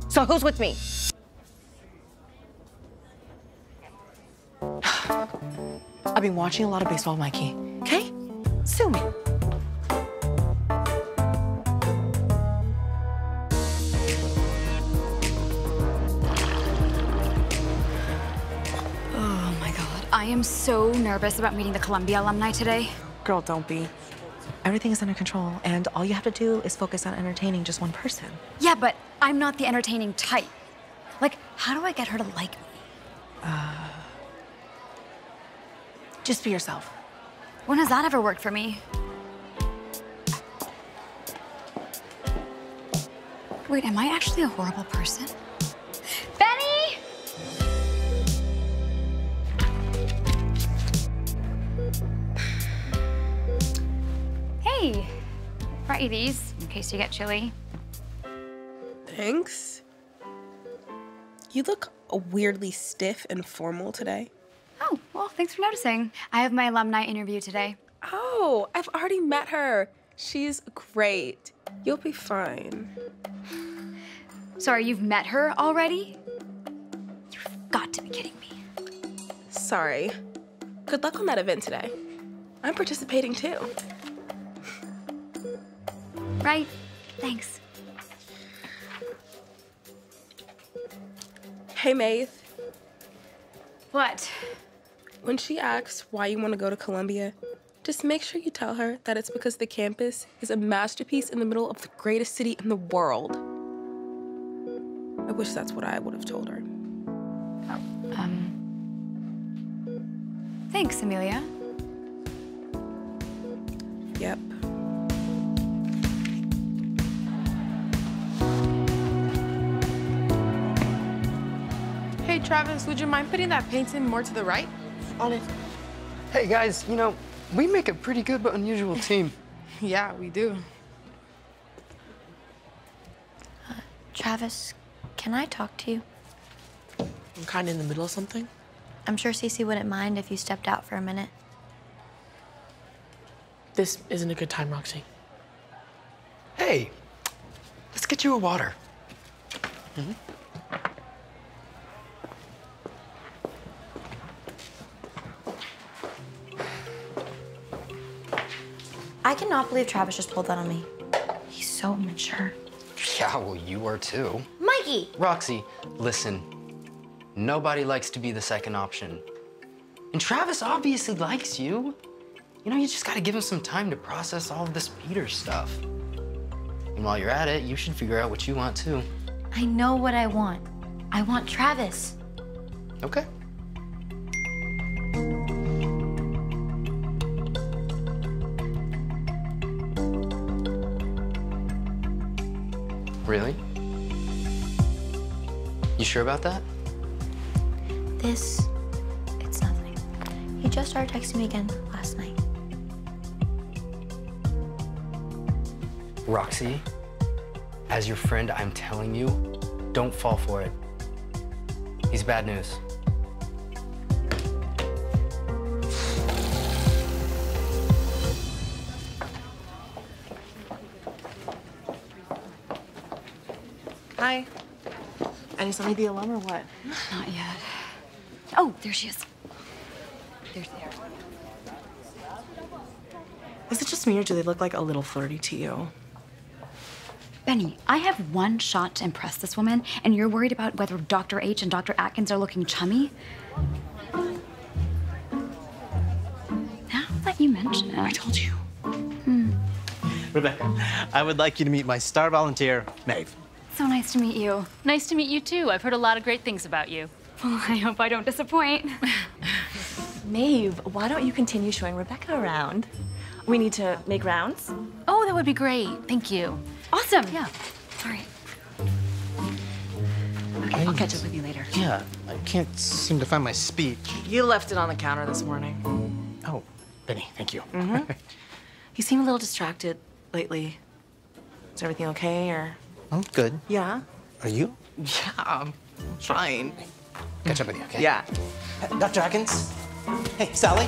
So who's with me? I've been watching a lot of baseball, Mikey, okay? Sue me. Oh my god. I am so nervous about meeting the Columbia alumni today. Girl, don't be. Everything is under control, and all you have to do is focus on entertaining just one person. Yeah, but I'm not the entertaining type. Like, how do I get her to like me? Uh, just be yourself. When has that ever worked for me? Wait, am I actually a horrible person? Benny! Hey, brought you these in case you get chilly. Thanks. You look weirdly stiff and formal today. Oh, well, thanks for noticing. I have my alumni interview today. Oh, I've already met her. She's great. You'll be fine. Sorry, you've met her already? You've got to be kidding me. Sorry. Good luck on that event today. I'm participating too. Right? Thanks. Hey, Maeve. What? When she asks why you want to go to Columbia, just make sure you tell her that it's because the campus is a masterpiece in the middle of the greatest city in the world. I wish that's what I would have told her. Um. Thanks, Amelia. Yep. Hey, Travis, would you mind putting that painting more to the right? On it. Hey guys, you know, we make a pretty good but unusual team. (laughs) yeah, we do. Travis, can I talk to you? I'm kind of in the middle of something. I'm sure Cece wouldn't mind if you stepped out for a minute. This isn't a good time, Roxie. Hey, let's get you a water. Mm-hmm. I cannot believe Travis just pulled that on me. He's so mature. Yeah, well, you are too. Mikey! Roxie, listen. Nobody likes to be the second option. And Travis obviously likes you. You know, you just gotta give him some time to process all of this Peter stuff. And while you're at it, you should figure out what you want too. I know what I want. I want Travis. Okay. You sure about that? This, it's nothing. He just started texting me again last night. Roxie, as your friend, I'm telling you, don't fall for it. He's bad news. Hi. Any somebody the alarm or what? Not yet. Oh, there she is. There's there. Is it just me or do they look like a little flirty to you? Benny, I have one shot to impress this woman, and you're worried about whether Dr. H and Dr. Atkins are looking chummy? Now that you mention it. I told you. Hmm. Rebecca, I would like you to meet my star volunteer, Maeve. So nice to meet you. Nice to meet you too. I've heard a lot of great things about you. Well, I hope I don't disappoint. (laughs) Maeve, why don't you continue showing Rebecca around? We need to make rounds. Oh, that would be great. Thank you. Awesome. Yeah. Sorry. Okay, I'll catch up with you later. Yeah, I can't seem to find my speech. You left it on the counter this morning. Oh, Benny, thank you. Mm-hmm. (laughs) you seem a little distracted lately. Is everything okay or? I'm good. Yeah. Are you? Yeah, I'm fine. Catch up with you, okay? Yeah. Uh, Dr. Atkins? Hey, Sally?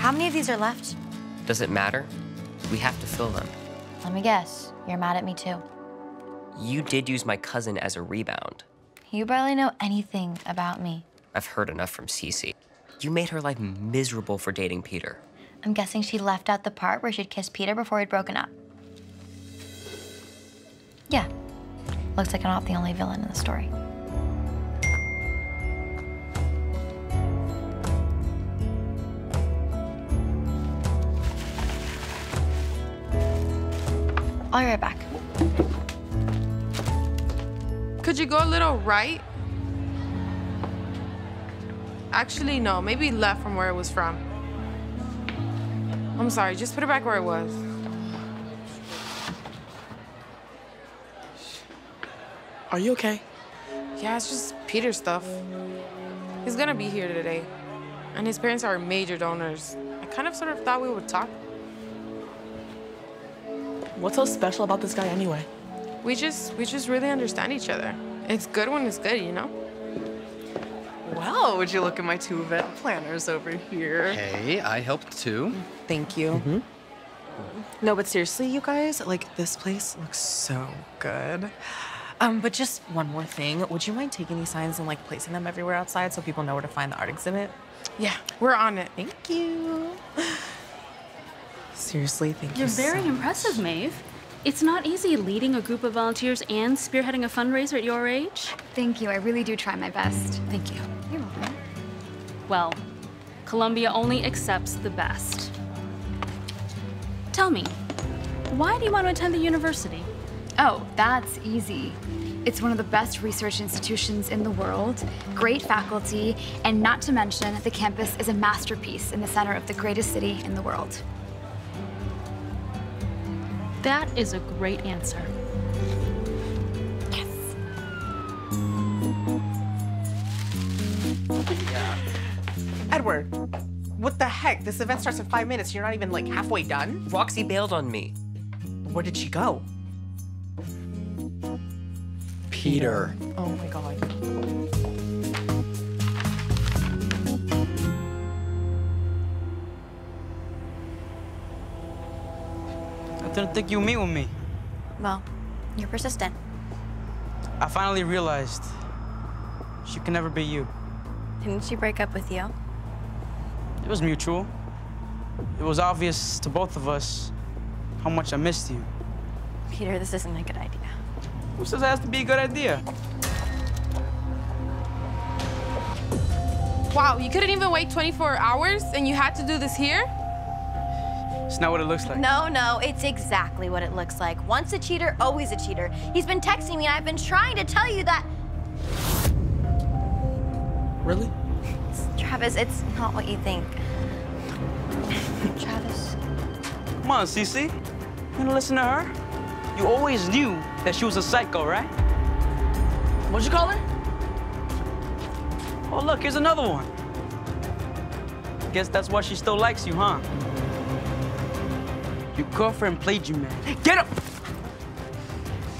How many of these are left? Does it matter? We have to fill them. Let me guess. You're mad at me too. You did use my cousin as a rebound. You barely know anything about me. I've heard enough from Cece. You made her life miserable for dating Peter. I'm guessing she left out the part where she'd kissed Peter before we'd broken up. Yeah. Looks like I'm not the only villain in the story. I'll be right back. Could you go a little right? Actually, no. Maybe left from where it was from. I'm sorry. Just put it back where it was. Are you okay? Yeah, it's just Peter stuff. He's gonna be here today. And his parents are major donors. I kind of sort of thought we would talk. What's so special about this guy anyway? We just we just really understand each other. It's good when it's good, you know? Well, would you look at my two event planners over here? Hey, I helped too. Thank you. Mm-hmm. No, but seriously, you guys, like this place looks so good. Um, but just one more thing. Would you mind taking these signs and like placing them everywhere outside so people know where to find the art exhibit? Yeah, we're on it. Thank you. Seriously, thank You're you. very so impressive, Maeve. It's not easy leading a group of volunteers and spearheading a fundraiser at your age. Thank you. I really do try my best. Thank you. You're welcome. Well, Columbia only accepts the best. Tell me, why do you want to attend the university? Oh, that's easy. It's one of the best research institutions in the world, great faculty, and not to mention, the campus is a masterpiece in the center of the greatest city in the world. That is a great answer. Yes. Edward, what the heck? This event starts in five minutes. You're not even like halfway done? Roxie bailed on me. Where did she go? Peter. Oh my god. Didn't think you'd meet with me. Well, you're persistent. I finally realized she can never be you. Didn't she break up with you? It was mutual. It was obvious to both of us how much I missed you. Peter, this isn't a good idea. Who says it has to be a good idea? Wow, you couldn't even wait 24 hours and you had to do this here? It's not what it looks like. No, no, it's exactly what it looks like. Once a cheater, always a cheater. He's been texting me and I've been trying to tell you that. Really? (laughs) Travis, it's not what you think. (laughs) Travis. Come on, Cece. You gonna listen to her? You always knew that she was a psycho, right? What'd you call her? Oh, look, here's another one. Guess that's why she still likes you, huh? Your girlfriend played you, man. Get up!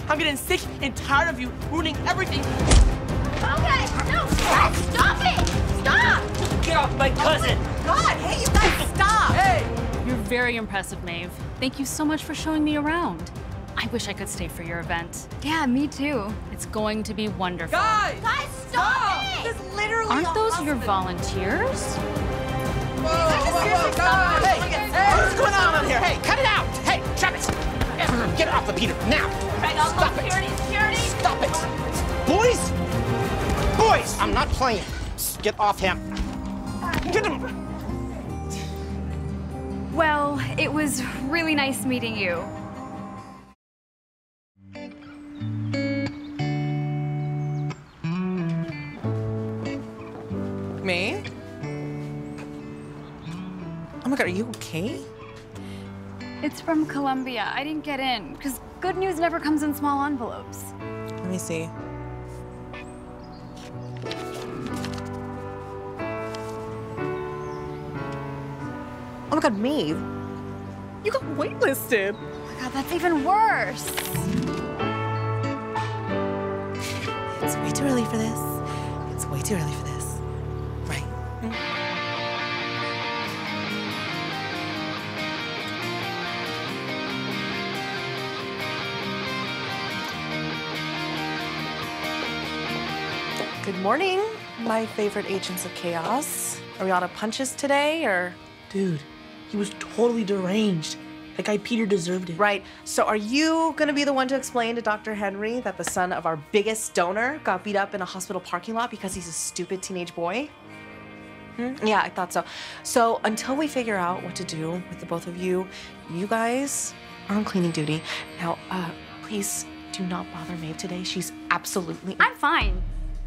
I'm getting sick and tired of you ruining everything. Okay, no, stop it! Stop! Get off my oh cousin! God, hey, you guys, stop! Hey! You're very impressive, Maeve. Thank you so much for showing me around. I wish I could stay for your event. Yeah, me too. It's going to be wonderful. Guys! Guys, stop it! This literally Aren't a those your Hey, what's going on here? Hey, cut it out! Hey, Travis! Get off of Peter, now! Right, Stop it! security, security! Stop it! Boys! Boys, I'm not playing. Get off him. Get him! Well, it was really nice meeting you. Okay? It's from Columbia. I didn't get in because good news never comes in small envelopes. Let me see. Oh my god, Maeve. You got waitlisted. Oh my god, that's even worse. It's way too early for this. It's way too early for this. Good morning, my favorite agents of chaos. Are we out of punches today, or? Dude, he was totally deranged. That guy Peter deserved it. Right. So are you gonna be the one to explain to Dr. Henry that the son of our biggest donor got beat up in a hospital parking lot because he's a stupid teenage boy? Hmm? Yeah, I thought so. So until we figure out what to do with the both of you, you guys are on cleaning duty. Now, uh, please do not bother Maeve today. She's absolutely. I'm fine.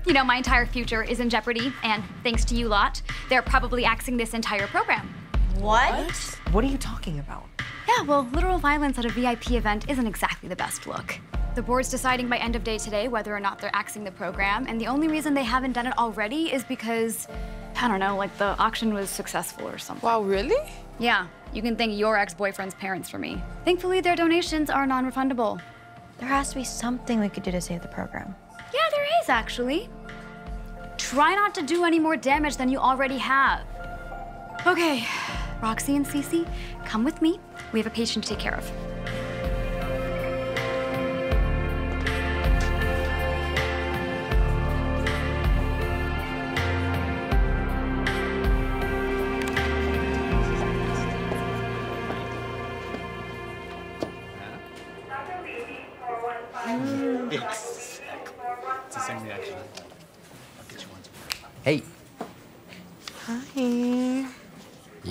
You know, my entire future is in jeopardy, and thanks to you lot, they're probably axing this entire program. What? What are you talking about? Yeah, well, literal violence at a VIP event isn't exactly the best look. The board's deciding by end of day today whether or not they're axing the program, and the only reason they haven't done it already is because, I don't know, like the auction was successful or something. Wow, really? Yeah, you can thank your ex-boyfriend's parents for me. Thankfully, their donations are non-refundable. There has to be something we could do to save the program. Yeah, there is actually. Try not to do any more damage than you already have. Okay, Roxie and Cece, come with me. We have a patient to take care of.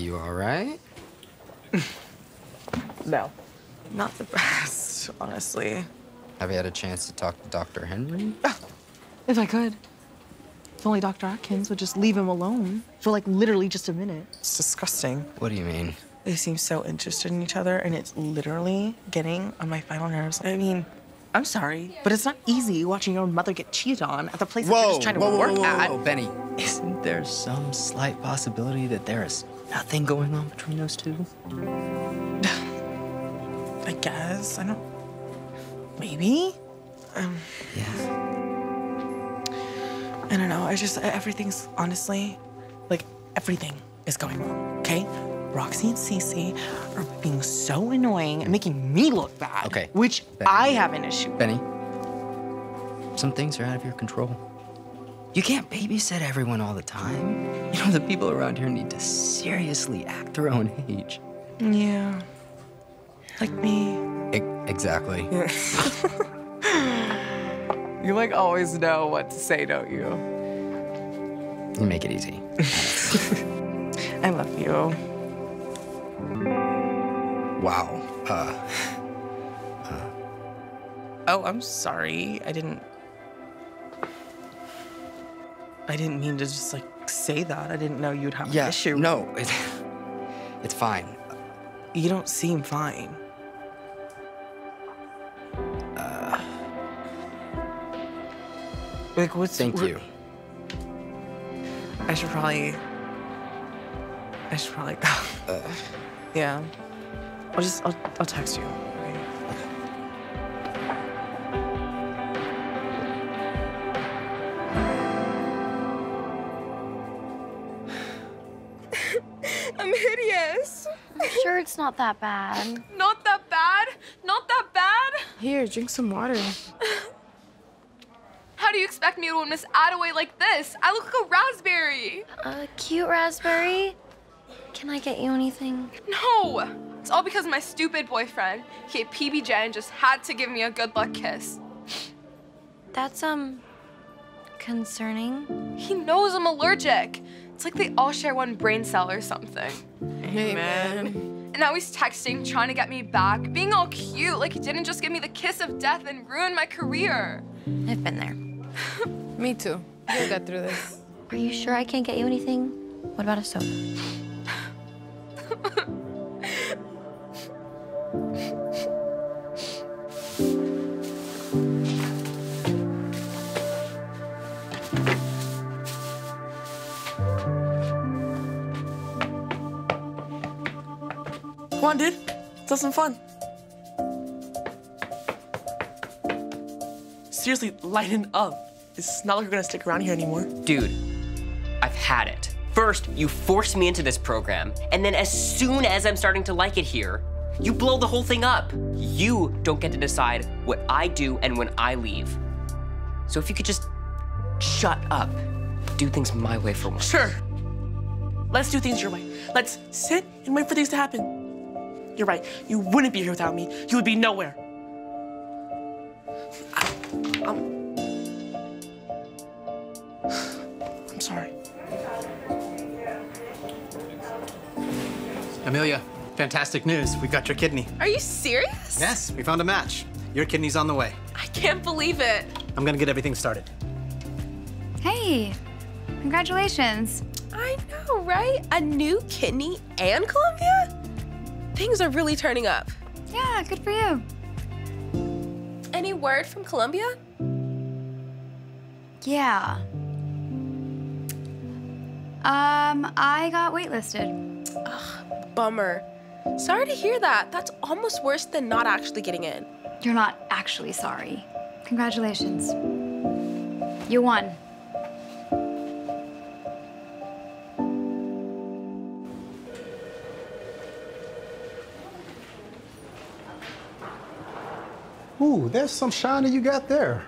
You all right? (laughs) No, not the best, honestly. Have you had a chance to talk to Dr. Henry? (sighs) If I could. If only Dr. Atkins would just leave him alone for like literally just a minute. It's disgusting. What do you mean? They seem so interested in each other, and it's literally getting on my final nerves. I mean, I'm sorry, but it's not easy watching your mother get cheated on at the place that you're just trying to work at. whoa, Benny. Isn't there some slight possibility that there is nothing going on between those two? (sighs) I guess. I don't. Maybe? Um, yeah. I don't know. I just, everything's honestly, like, everything is going wrong, okay? Roxie and Cece are being so annoying and making me look bad. Okay. Which Benny. I have an issue with. Benny, some things are out of your control. You can't babysit everyone all the time. You know, the people around here need to seriously act their own age. Yeah. Like me. E- Exactly. (laughs) You like always know what to say, don't you? You make it easy. (laughs) I love you. Wow. Uh, Oh, I'm sorry. I didn't. I didn't mean to just like say that. I didn't know you'd have yeah. an issue. No, it, it's fine. You don't seem fine. Uh, Like, what's. thank what- you. I should probably. I should probably (laughs) go. Uh, yeah. I'll just. I'll, I'll text you. Not that bad. Not that bad. Not that bad. Here, drink some water. (laughs) How do you expect me to win Miss Attaway like this? I look like a raspberry. A cute raspberry? Can I get you anything? No! It's all because of my stupid boyfriend. He ate PBJ and just had to give me a good luck kiss. That's, um, concerning. He knows I'm allergic. It's like they all share one brain cell or something. Hey, man. And now he's texting, trying to get me back, being all cute, like he didn't just give me the kiss of death and ruin my career. I've been there. (laughs) Me too. We'll get through this. (sighs) Are you sure I can't get you anything? What about a soda? (laughs) Come on, dude. Let's have some fun. Seriously, lighten up. It's not like we're gonna stick around here anymore. Dude, I've had it. First, you force me into this program, and then as soon as I'm starting to like it here, you blow the whole thing up. You don't get to decide what I do and when I leave. So if you could just shut up, do things my way for once. Sure. Let's do things your way. Let's sit and wait for things to happen. You're right. You wouldn't be here without me. You would be nowhere. I, I'm, I'm sorry. Amelia, fantastic news. We've got your kidney. Are you serious? Yes, we found a match. Your kidney's on the way. I can't believe it. I'm gonna get everything started. Hey, congratulations. I know, right? A new kidney and Columbia? Things are really turning up. Yeah, good for you. Any word from Columbia? Yeah. Um, I got waitlisted. Ugh, bummer. Sorry to hear that. That's almost worse than not actually getting in. You're not actually sorry. Congratulations. You won. Ooh, there's some shiny you got there.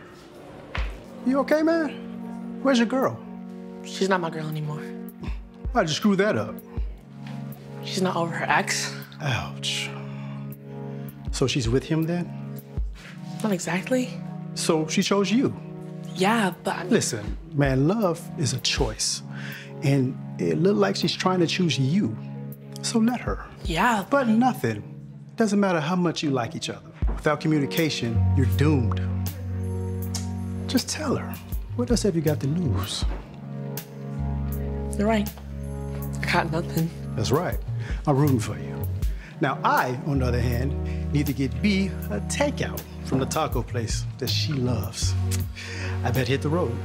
You okay, man? Where's your girl? She's not my girl anymore. Why'd you screw that up? She's not over her ex. Ouch. So she's with him then? Not exactly. So she chose you? Yeah, but I mean, Listen, man, love is a choice. And it looked like she's trying to choose you. So let her. Yeah. But nothing. Doesn't matter how much you like each other. Without communication, you're doomed. Just tell her. What else have you got to lose? you're right. I got nothing. That's right. I'm rooting for you. Now, I, on the other hand, need to get B a takeout from the taco place that she loves. I bet hit the road.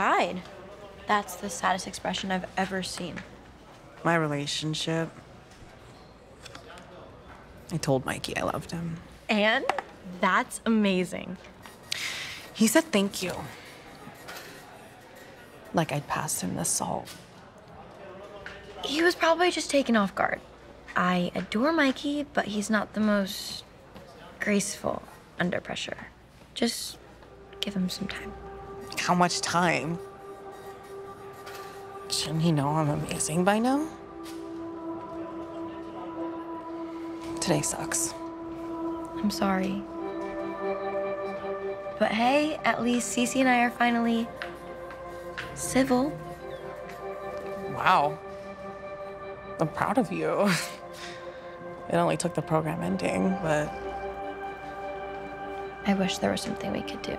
Died? That's the saddest expression I've ever seen. My relationship. I told Mikey I loved him. And that's amazing. He said thank you. Like I'd passed him the salt. He was probably just taken off guard. I adore Mikey, but he's not the most graceful under pressure. Just give him some time. How much time? Shouldn't he know I'm amazing by now? Today sucks. I'm sorry. But hey, at least Cece and I are finally civil. Wow. I'm proud of you. (laughs) It only took the program ending, but I wish there was something we could do.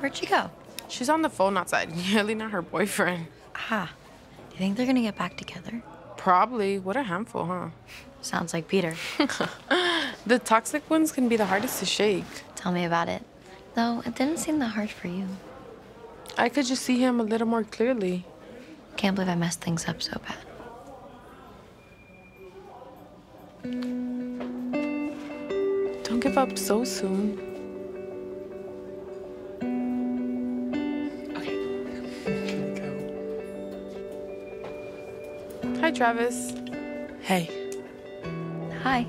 Where'd she go? She's on the phone outside, (laughs) yelling at her boyfriend. Ah, do you think they're gonna get back together? Probably. What a handful, huh? Sounds like Peter. (laughs) (laughs) the toxic ones can be the hardest to shake. Tell me about it. Though it didn't seem that hard for you. I could just see him a little more clearly. Can't believe I messed things up so bad. Don't give up so soon. Travis. Hey, Hi.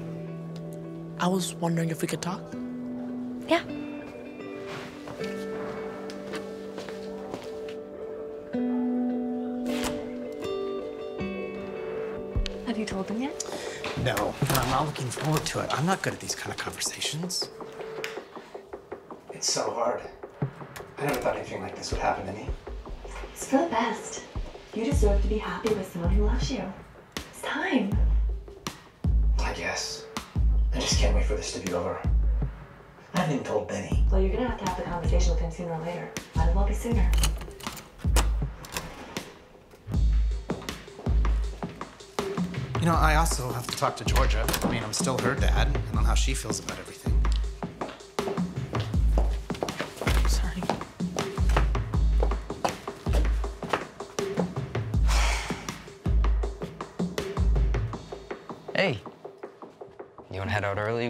I was wondering if we could talk. Yeah. Have you told them yet? No, I'm not looking forward to it. I'm not good at these kind of conversations. It's so hard. I never thought anything like this would happen to me. It's for the best. You deserve to be happy with someone who loves you. It's time. I guess. I just can't wait for this to be over. I haven't even told Benny. Well, you're gonna have to have the conversation with him sooner or later. Might as well be sooner. You know, I also have to talk to Georgia. I mean, I'm still her dad, and on how she feels about everything.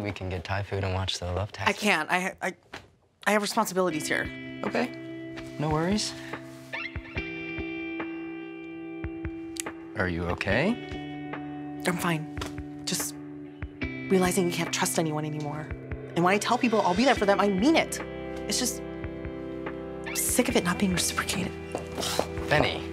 We can get Thai food and watch the Love I can't. I, I, I have responsibilities here. Okay. No worries. Are you okay? I'm fine. Just realizing you can't trust anyone anymore. And when I tell people I'll be there for them, I mean it. It's just, I'm sick of it not being reciprocated. Benny.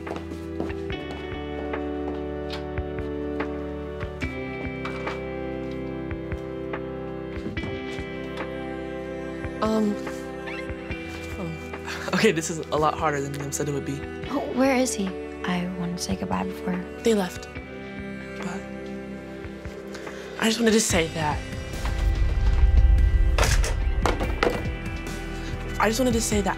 Um. oh. (laughs) Okay, this is a lot harder than Liam said it would be. Oh, where is he? I wanted to say goodbye before. They left. But I just wanted to say that. I just wanted to say that.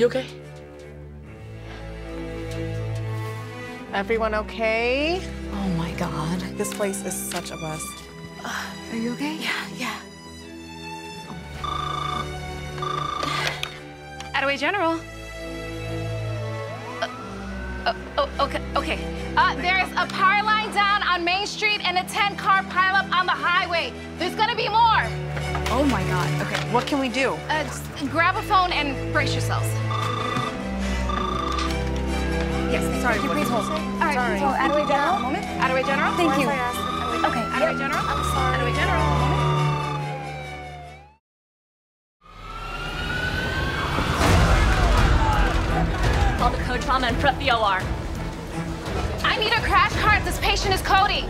You okay? Everyone okay? Oh my god. This place is such a mess. Are you okay? Yeah, yeah. Attaway General. Uh, uh, oh, okay, okay. Uh, there's a power line down on Main Street and a 10 car pileup on the highway. There's gonna be more. Oh my god. Okay, what can we do? Uh, grab a phone and brace yourselves. Sorry, Can you please hold? All right, Sorry. please hold. Attaway General. Moment. Attaway General. Thank you. Okay. Attaway General. I'm sorry. Attaway General. Call the code trauma and prep the OR. I need a crash cart. This patient is Cody.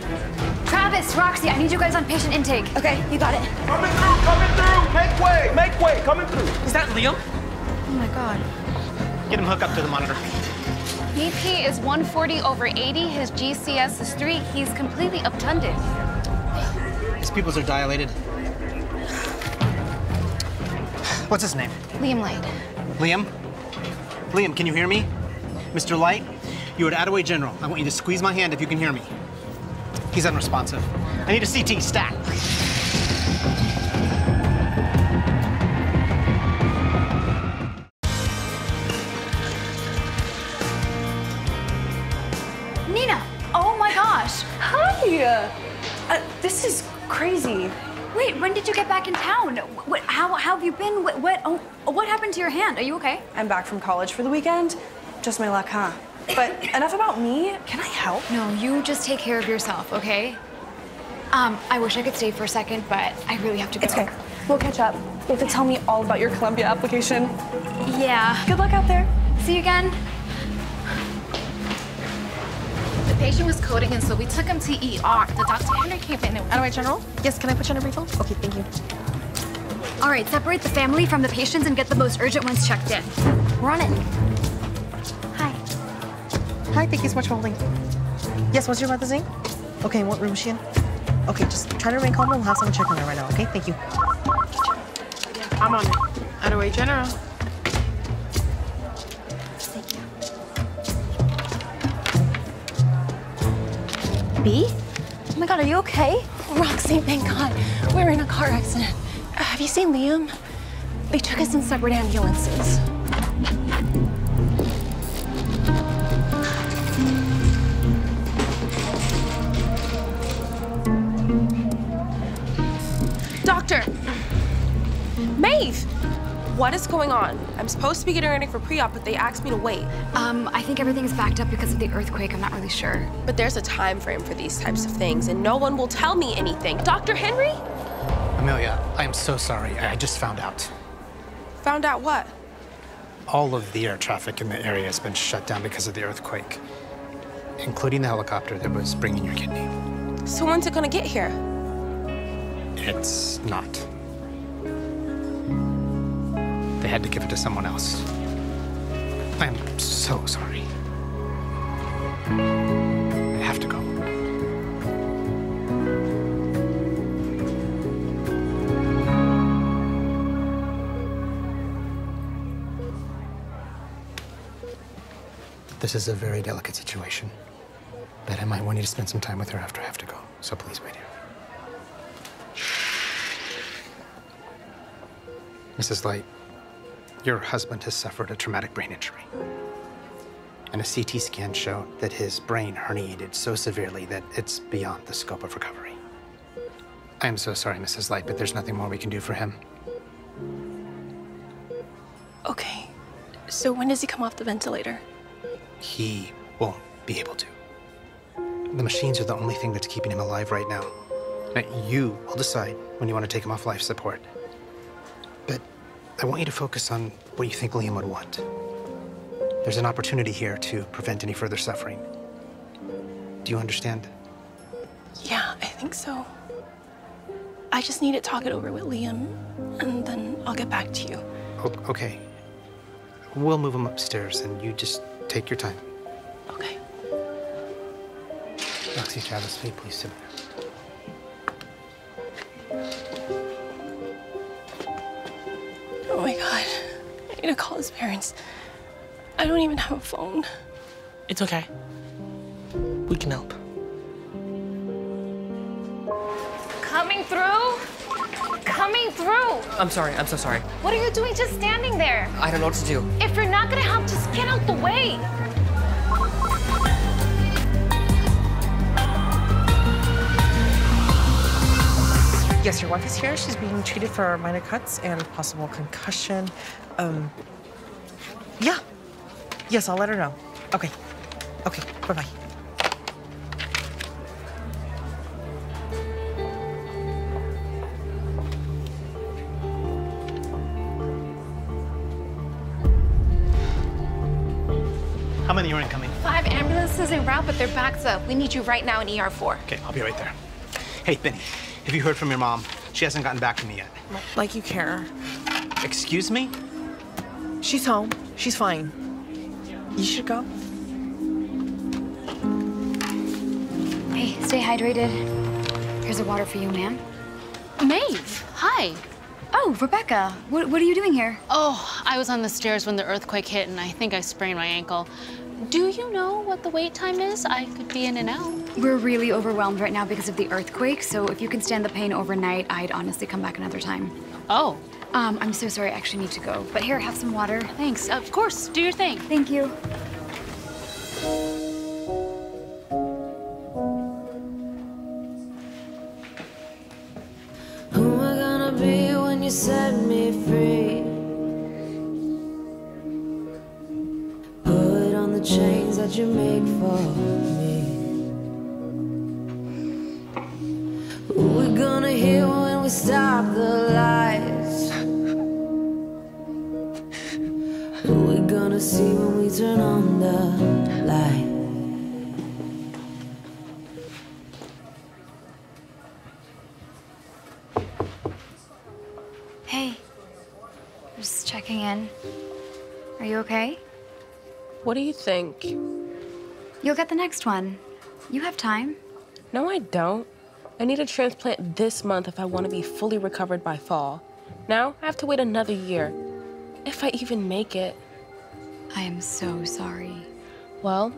Travis, Roxie, I need you guys on patient intake. Okay, you got it. Coming through, coming through! Make way, make way, coming through. Is that Liam? Oh my god. Get him hooked up to the monitor. BP is 140 over 80. His GCS is 3. He's completely obtunded. His pupils are dilated. What's his name? Liam Light. Liam? Liam, can you hear me? Mr. Light, you're at Attaway General. I want you to squeeze my hand if you can hear me. He's unresponsive. I need a CT stat. What, what, oh, what happened to your hand? Are you okay? I'm back from college for the weekend. Just my luck, huh? But enough about me. Can I help? No, you just take care of yourself, okay? Um, I wish I could stay for a second, but I really have to go. It's okay. We'll catch up. You have to tell me all about your Columbia application. Yeah. Good luck out there. See you again. The patient was coding, and so we took him to ER. The Dr. Henry came in and Attaway General? Yes, can I put you on a brief hold? Okay, thank you. All right, separate the family from the patients and get the most urgent ones checked in. We're on it. Hi. Hi, thank you so much for holding. Yes, what's your mother's name? Okay, what room is she in? Okay, just try to remain calm. We'll have someone check on her right now, okay? Thank you. I'm on it. Attaway General. B? Oh my god, are you okay? Roxie, thank God. We were in a car accident. Have you seen Liam? They took us in separate ambulances. Doctor! Maeve! What is going on? I'm supposed to be getting ready for pre-op, but they asked me to wait. Um, I think everything's backed up because of the earthquake. I'm not really sure. But there's a time frame for these types of things, and no one will tell me anything. Dr. Henry? Amelia, I am so sorry. I just found out. Found out what? All of the air traffic in the area has been shut down because of the earthquake, including the helicopter that was bringing your kidney. So when's it gonna get here? It's not. They had to give it to someone else. I'm so sorry. This is a very delicate situation, but I might want you to spend some time with her after I have to go. So please wait here. Mrs. Light, your husband has suffered a traumatic brain injury. And a CT scan showed that his brain herniated so severely that it's beyond the scope of recovery. I am so sorry, Mrs. Light, but there's nothing more we can do for him. Okay. So when does he come off the ventilator? He won't be able to. The machines are the only thing that's keeping him alive right now. Now, you will decide when you want to take him off life support. But I want you to focus on what you think Liam would want. There's an opportunity here to prevent any further suffering. Do you understand? Yeah, I think so. I just need to talk it over with Liam, and then I'll get back to you. O- okay. We'll move him upstairs and you just take your time. Okay. Roxie Travis, will you please sit there? Oh my god. I need to call his parents. I don't even have a phone. It's okay. We can help. Coming through? Coming through! I'm sorry, I'm so sorry. What are you doing just standing there? I don't know what to do. If you're not gonna help, just get out the way. Yes, your wife is here. She's being treated for minor cuts and possible concussion. Um, yeah. Yes, I'll let her know. Okay. Okay, bye-bye. Ambulances but they're backed up. We need you right now in ER4. Okay, I'll be right there. Hey, Benny, have you heard from your mom? She hasn't gotten back to me yet. Like you care. Excuse me? She's home. She's fine. You should go. Hey, stay hydrated. Here's a water for you, ma'am. Maeve, hi. Oh, Rebecca, what, what are you doing here? Oh, I was on the stairs when the earthquake hit and I think I sprained my ankle. Do you know what the wait time is? I could be in and out. We're really overwhelmed right now because of the earthquake, so if you can stand the pain overnight, I'd honestly come back another time. Oh. Um, I'm so sorry, I actually need to go. But here, have some water. Thanks. Of course, do your thing. Thank you. Who am I gonna be when you set me free? The chains that you make for me. Who we gonna hear when we stop the lights? Who we gonna see when we turn on the light? Hey, just checking in. Are you okay? What do you think? You'll get the next one. You have time. No, I don't. I need a transplant this month if I want to be fully recovered by fall. Now I have to wait another year. If I even make it. I am so sorry. Well,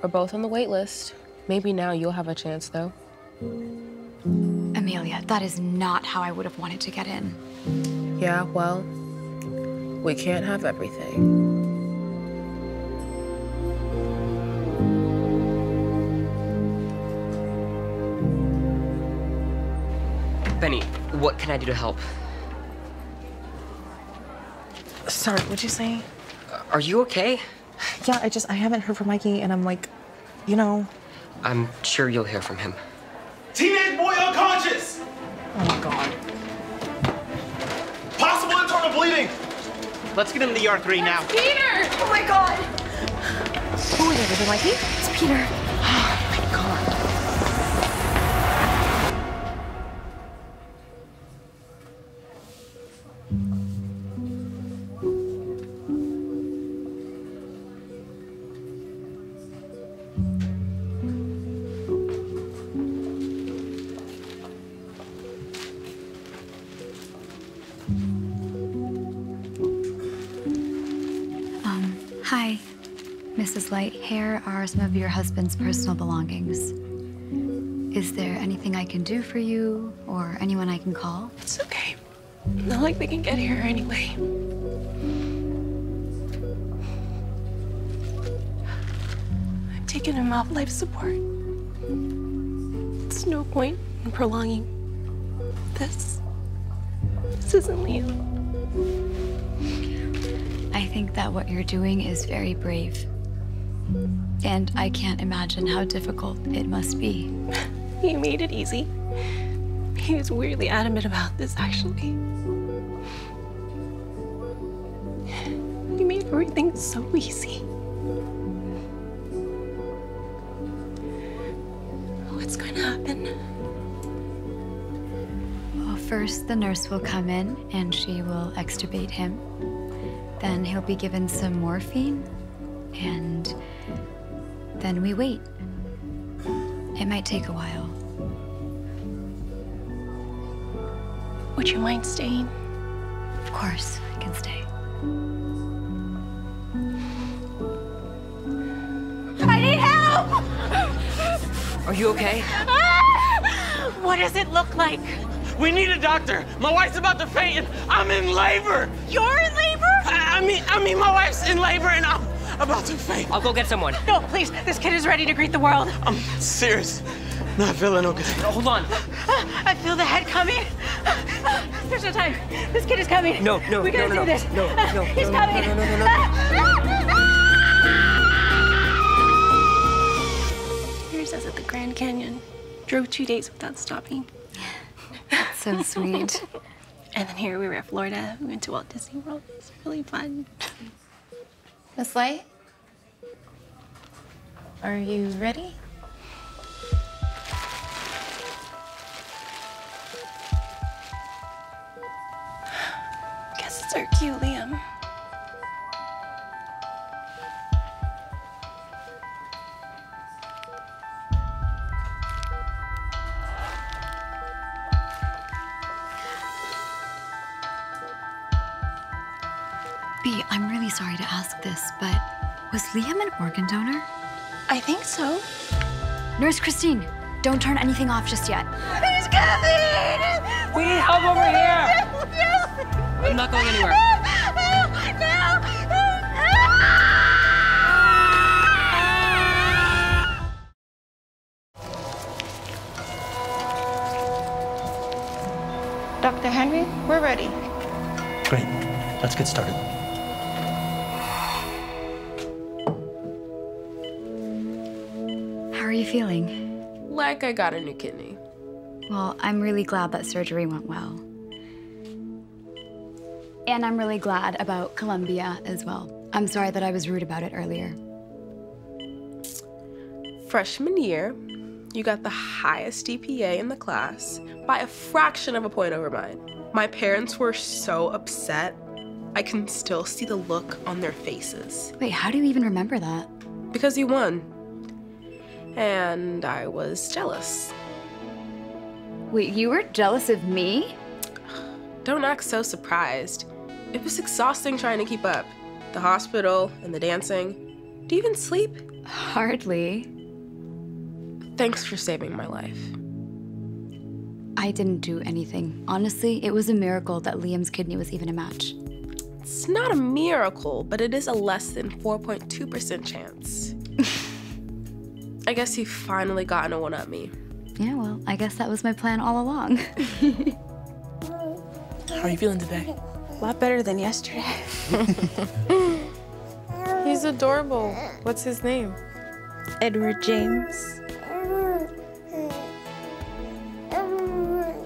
we're both on the wait list. Maybe now you'll have a chance, though. Amelia, that is not how I would have wanted to get in. Yeah, well, we can't have everything. Benny, what can I do to help? Sorry, what'd you say? Uh, are you okay? Yeah, I just I haven't heard from Mikey, and I'm like, you know. I'm sure you'll hear from him. Teenage boy unconscious! Oh my god. Possible internal bleeding! Let's get him to the ER3 now. Peter! Oh my god! Who is it? Is it Mikey? It's Peter. Light, here are some of your husband's personal belongings. Is there anything I can do for you or anyone I can call? It's okay. Not like they can get here anyway. I'm taking him off life support. It's no point in prolonging this. This isn't Leo. I think that what you're doing is very brave. And I can't imagine how difficult it must be. He made it easy. He was weirdly adamant about this, actually. He made everything so easy. What's going to happen? Well, first, the nurse will come in and she will extubate him. Then he'll be given some morphine, and then we wait. It might take a while. Would you mind staying? Of course, I can stay. I need help! Are you okay? Ah! What does it look like? We need a doctor. My wife's about to faint and I'm in labor. You're in labor? I, I mean, I mean, my wife's in labor and I'm about to faint. I'll go get someone. No, please. This kid is ready to greet the world. I'm serious. Not feeling okay. Hold on. I feel the head coming. There's no time. This kid is coming. No, no, we gotta no, no, do this. no, no, (laughs) He's no, no, coming. no, no, no, no, Here says at the Grand Canyon. Drove two days without stopping. That's so sweet. (laughs) and then here we were at Florida. We went to Walt Disney World. It was really fun. Miss Light? Are you ready? (sighs) Guess it's our cue, Liam. Sorry to ask this, but was Liam an organ donor? I think so. Nurse Christine, don't turn anything off just yet. He's coming! We need help over here! I'm not going anywhere. Dr. Henry, we're ready. Great. Let's get started. Feeling? Like I got a new kidney. Well, I'm really glad that surgery went well. And I'm really glad about Columbia as well. I'm sorry that I was rude about it earlier. Freshman year, you got the highest GPA in the class by a fraction of a point over mine. My parents were so upset. I can still see the look on their faces. Wait, how do you even remember that? Because you won. And I was jealous. Wait, you were jealous of me? Don't act so surprised. It was exhausting trying to keep up. The hospital and the dancing. Do you even sleep? Hardly. Thanks for saving my life. I didn't do anything. Honestly, it was a miracle that Liam's kidney was even a match. It's not a miracle, but it is a less than 4.2% chance. I guess he finally gotten a one up me. Yeah, well, I guess that was my plan all along. (laughs) How are you feeling today? A lot better than yesterday. (laughs) He's adorable. What's his name? Edward James.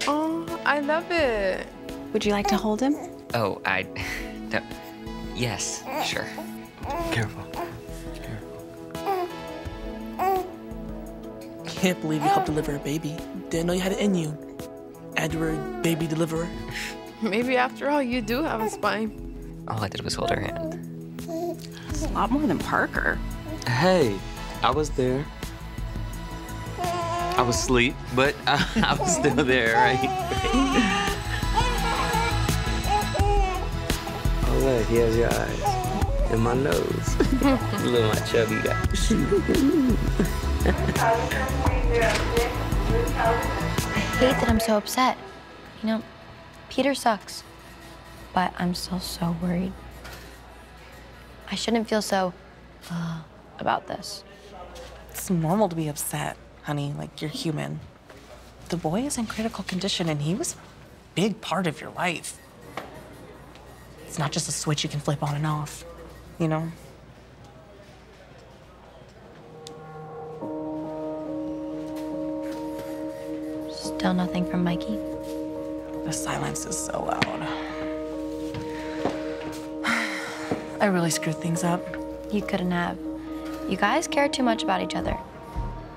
Oh, I love it. Would you like to hold him? Oh, I. (laughs) No. Yes, sure. Careful. Can't believe you helped deliver a baby. Didn't know you had it in you. Edward, baby deliverer. Maybe after all, you do have a spine. All I did was hold her hand. It's a lot more than Parker. Hey, I was there. I was asleep, but I, (laughs) I was still there, right? (laughs) oh, look, he has your eyes. And my nose. (laughs) look at my chubby guy. I hate that I'm so upset. You know, Peter sucks. But I'm still so worried. I shouldn't feel so uh, about this. It's normal to be upset, honey. Like, you're human. The boy is in critical condition, and he was a big part of your life. It's not just a switch you can flip on and off, you know? Still nothing from Mikey. The silence is so loud. (sighs) I really screwed things up. You couldn't have. You guys care too much about each other.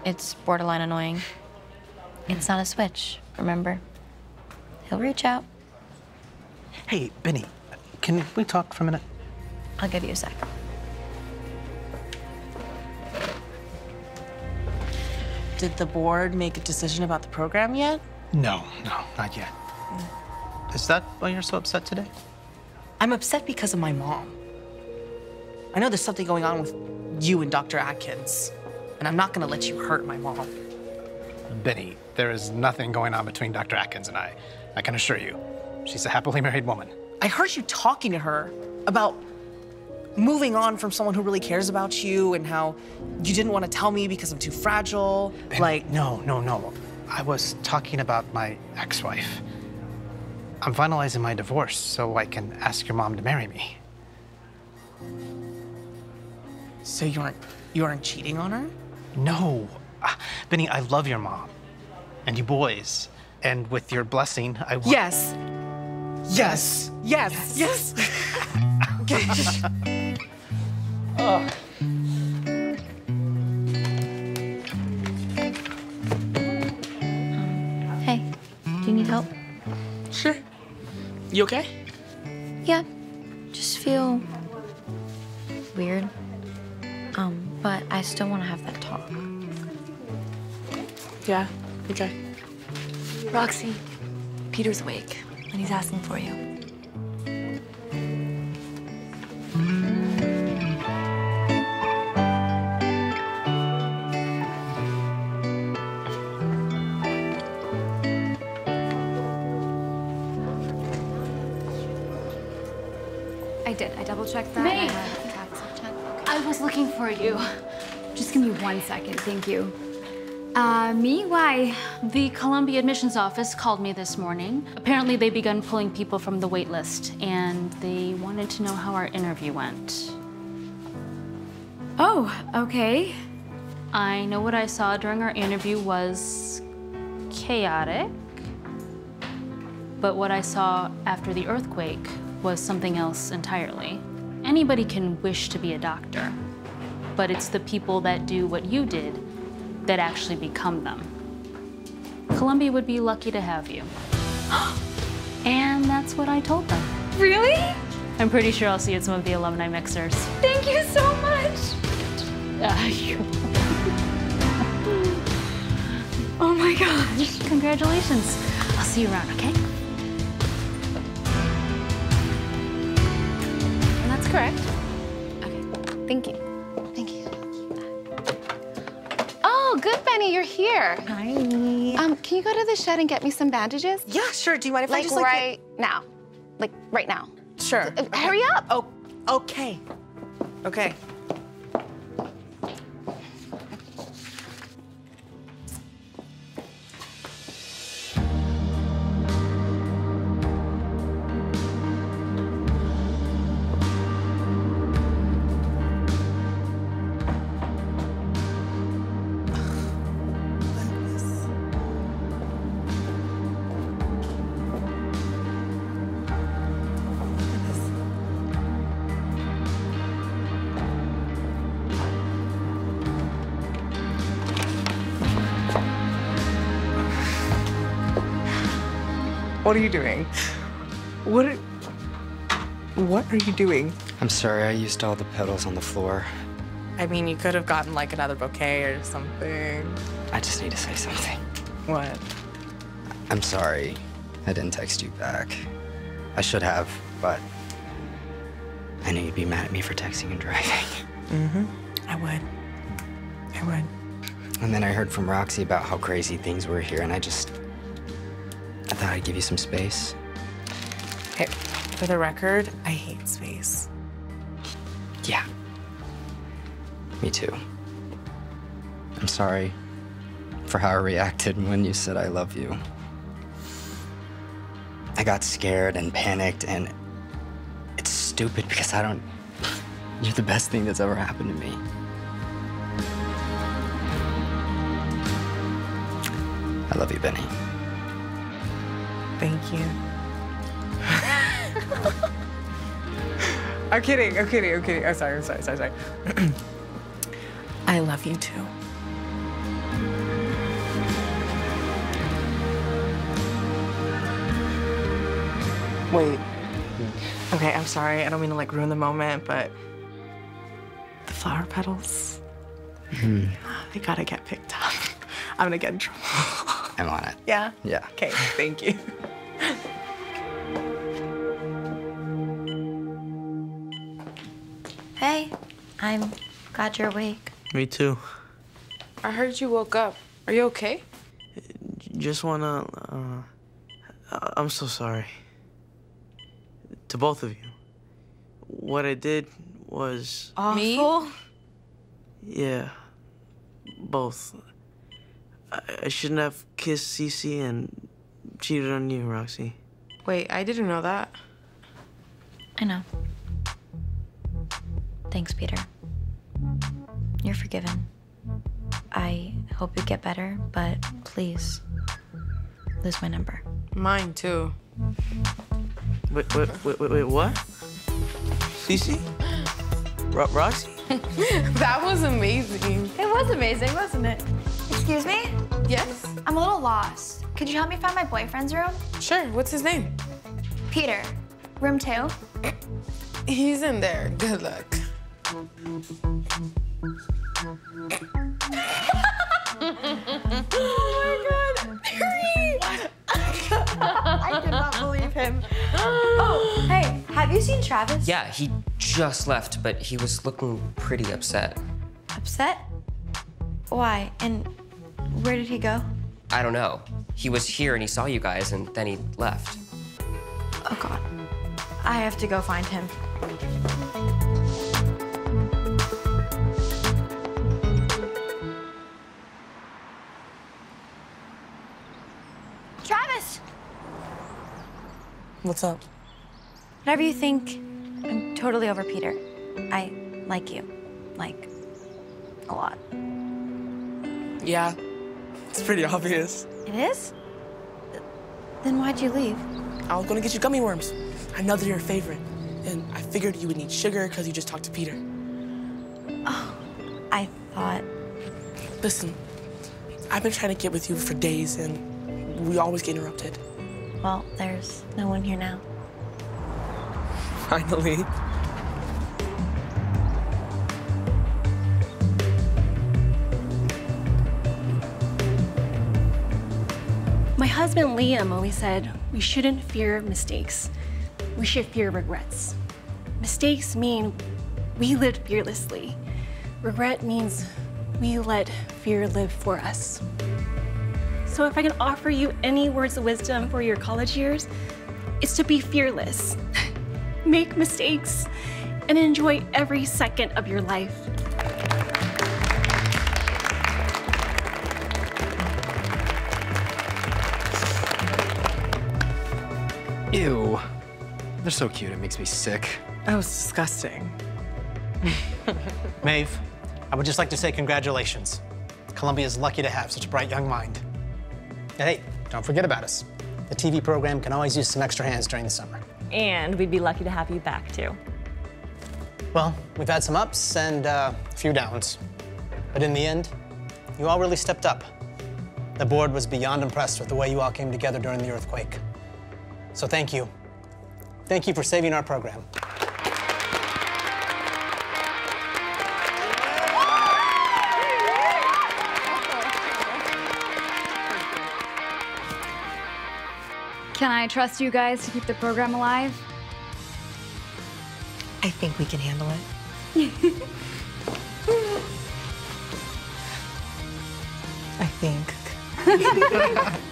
It's borderline annoying. It's not a switch, remember? He'll reach out. Hey, Benny, can we talk for a minute? I'll give you a sec. Did the board make a decision about the program yet? No, no, not yet. Mm. Is that why you're so upset today? I'm upset because of my mom. I know there's something going on with you and Dr. Atkins, and I'm not gonna let you hurt my mom. Benny, there is nothing going on between Dr. Atkins and I. I can assure you. She's a happily married woman. I heard you talking to her about moving on from someone who really cares about you and how you didn't want to tell me because I'm too fragile. Like, no, no, no. I was talking about my ex-wife. I'm finalizing my divorce so I can ask your mom to marry me. so you aren't you aren't cheating on her? No. Ah, Benny, I love your mom. And you boys. And with your blessing, I want... Yes. Yes. Yes. Yes. (laughs) okay. Ugh. Hey, do you need help? Sure. You okay? Yeah. Just feel weird. Um, but I still want to have that talk. Yeah. Okay. Roxie, Peter's awake, and he's asking for you. One second. Thank you. Uh, me? Why? The Columbia admissions office called me this morning. Apparently, they begun pulling people from the wait list, and they wanted to know how our interview went. Oh, okay. I know what I saw during our interview was chaotic, but what I saw after the earthquake was something else entirely. Anybody can wish to be a doctor, but it's the people that do what you did that actually become them. Columbia would be lucky to have you. (gasps) and that's what I told them. Really? I'm pretty sure I'll see you at some of the alumni mixers. Thank you so much. (laughs) Uh, Oh my gosh. Congratulations. I'll see you around, okay? And that's correct. You're here. Hi. Um, can you go to the shed and get me some bandages? Yeah, sure. Do you mind if like I just like right now? Like right now. Sure. Uh, Hurry up. Oh, okay. Okay. What are you doing? What are, What are you doing? I'm sorry, I used all the petals on the floor. I mean, you could have gotten like another bouquet or something. I just need to say something. What? I'm sorry. I didn't text you back. I should have, but I knew you'd be mad at me for texting and driving. Mm-hmm. I would. I would. And then I heard from Roxie about how crazy things were here, and I just. I thought I'd give you some space. Hey, for the record, I hate space. Yeah. Me too. I'm sorry for how I reacted when you said I love you. I got scared and panicked, and it's stupid because I don't. You're the best thing that's ever happened to me. I love you, Benny. Thank you. (laughs) I'm kidding. I'm kidding. I'm kidding. I'm sorry. I'm sorry. Sorry. Sorry. (clears throat) I love you too. Wait. Okay, I'm sorry. I don't mean to like ruin the moment, but the flower petals, Hmm. (sighs) they gotta get picked up. (laughs) I'm gonna get in trouble. (laughs) I'm on it. Yeah? Yeah. Okay, thank you. Hey, I'm glad you're awake. Me too. I heard you woke up. Are you okay? Just wanna. Uh, I- I'm so sorry. To both of you. What I did was. Awful? Yeah. Both. I, I shouldn't have kissed Cece and cheated on you, Roxie. Wait, I didn't know that. I know. Thanks, Peter. You're forgiven. I hope you get better, but please, lose my number. Mine too. Wait, wait, wait, wait, wait what? Cece? Ro- Roxie? (laughs) that was amazing. It was amazing, wasn't it? Excuse me? Yes? I'm a little lost. Could you help me find my boyfriend's room? Sure. What's his name? Peter. Room two? He's in there. Good luck. (laughs) oh my god. (laughs) I cannot believe him. Oh, hey, have you seen Travis? Yeah, he just left, but he was looking pretty upset. Upset? Why? And where did he go? I don't know. He was here and he saw you guys and then he left. Oh god. I have to go find him. Travis! What's up? Whatever you think, I'm totally over Peter. I like you. Like, a lot. Yeah, it's pretty obvious. It is? Then why'd you leave? I was gonna get you gummy worms. I know they're your favorite. And I figured you would need sugar because you just talked to Peter. Oh, I thought. Listen, I've been trying to get with you for days and we always get interrupted. Well, there's no one here now. Finally. Husband Liam always said we shouldn't fear mistakes. We should fear regrets. Mistakes mean we lived fearlessly. Regret means we let fear live for us. So if I can offer you any words of wisdom for your college years, it's to be fearless. (laughs) Make mistakes and enjoy every second of your life. They're so cute, it makes me sick. That was disgusting. Maeve, I would just like to say congratulations. Columbia is lucky to have such a bright young mind. And hey, don't forget about us. The TV program can always use some extra hands during the summer. And we'd be lucky to have you back too. Well, we've had some ups and uh, a few downs. But in the end, you all really stepped up. The board was beyond impressed with the way you all came together during the earthquake. So thank you. Thank you for saving our program. Can I trust you guys to keep the program alive? I think we can handle it. (laughs) I think. (laughs)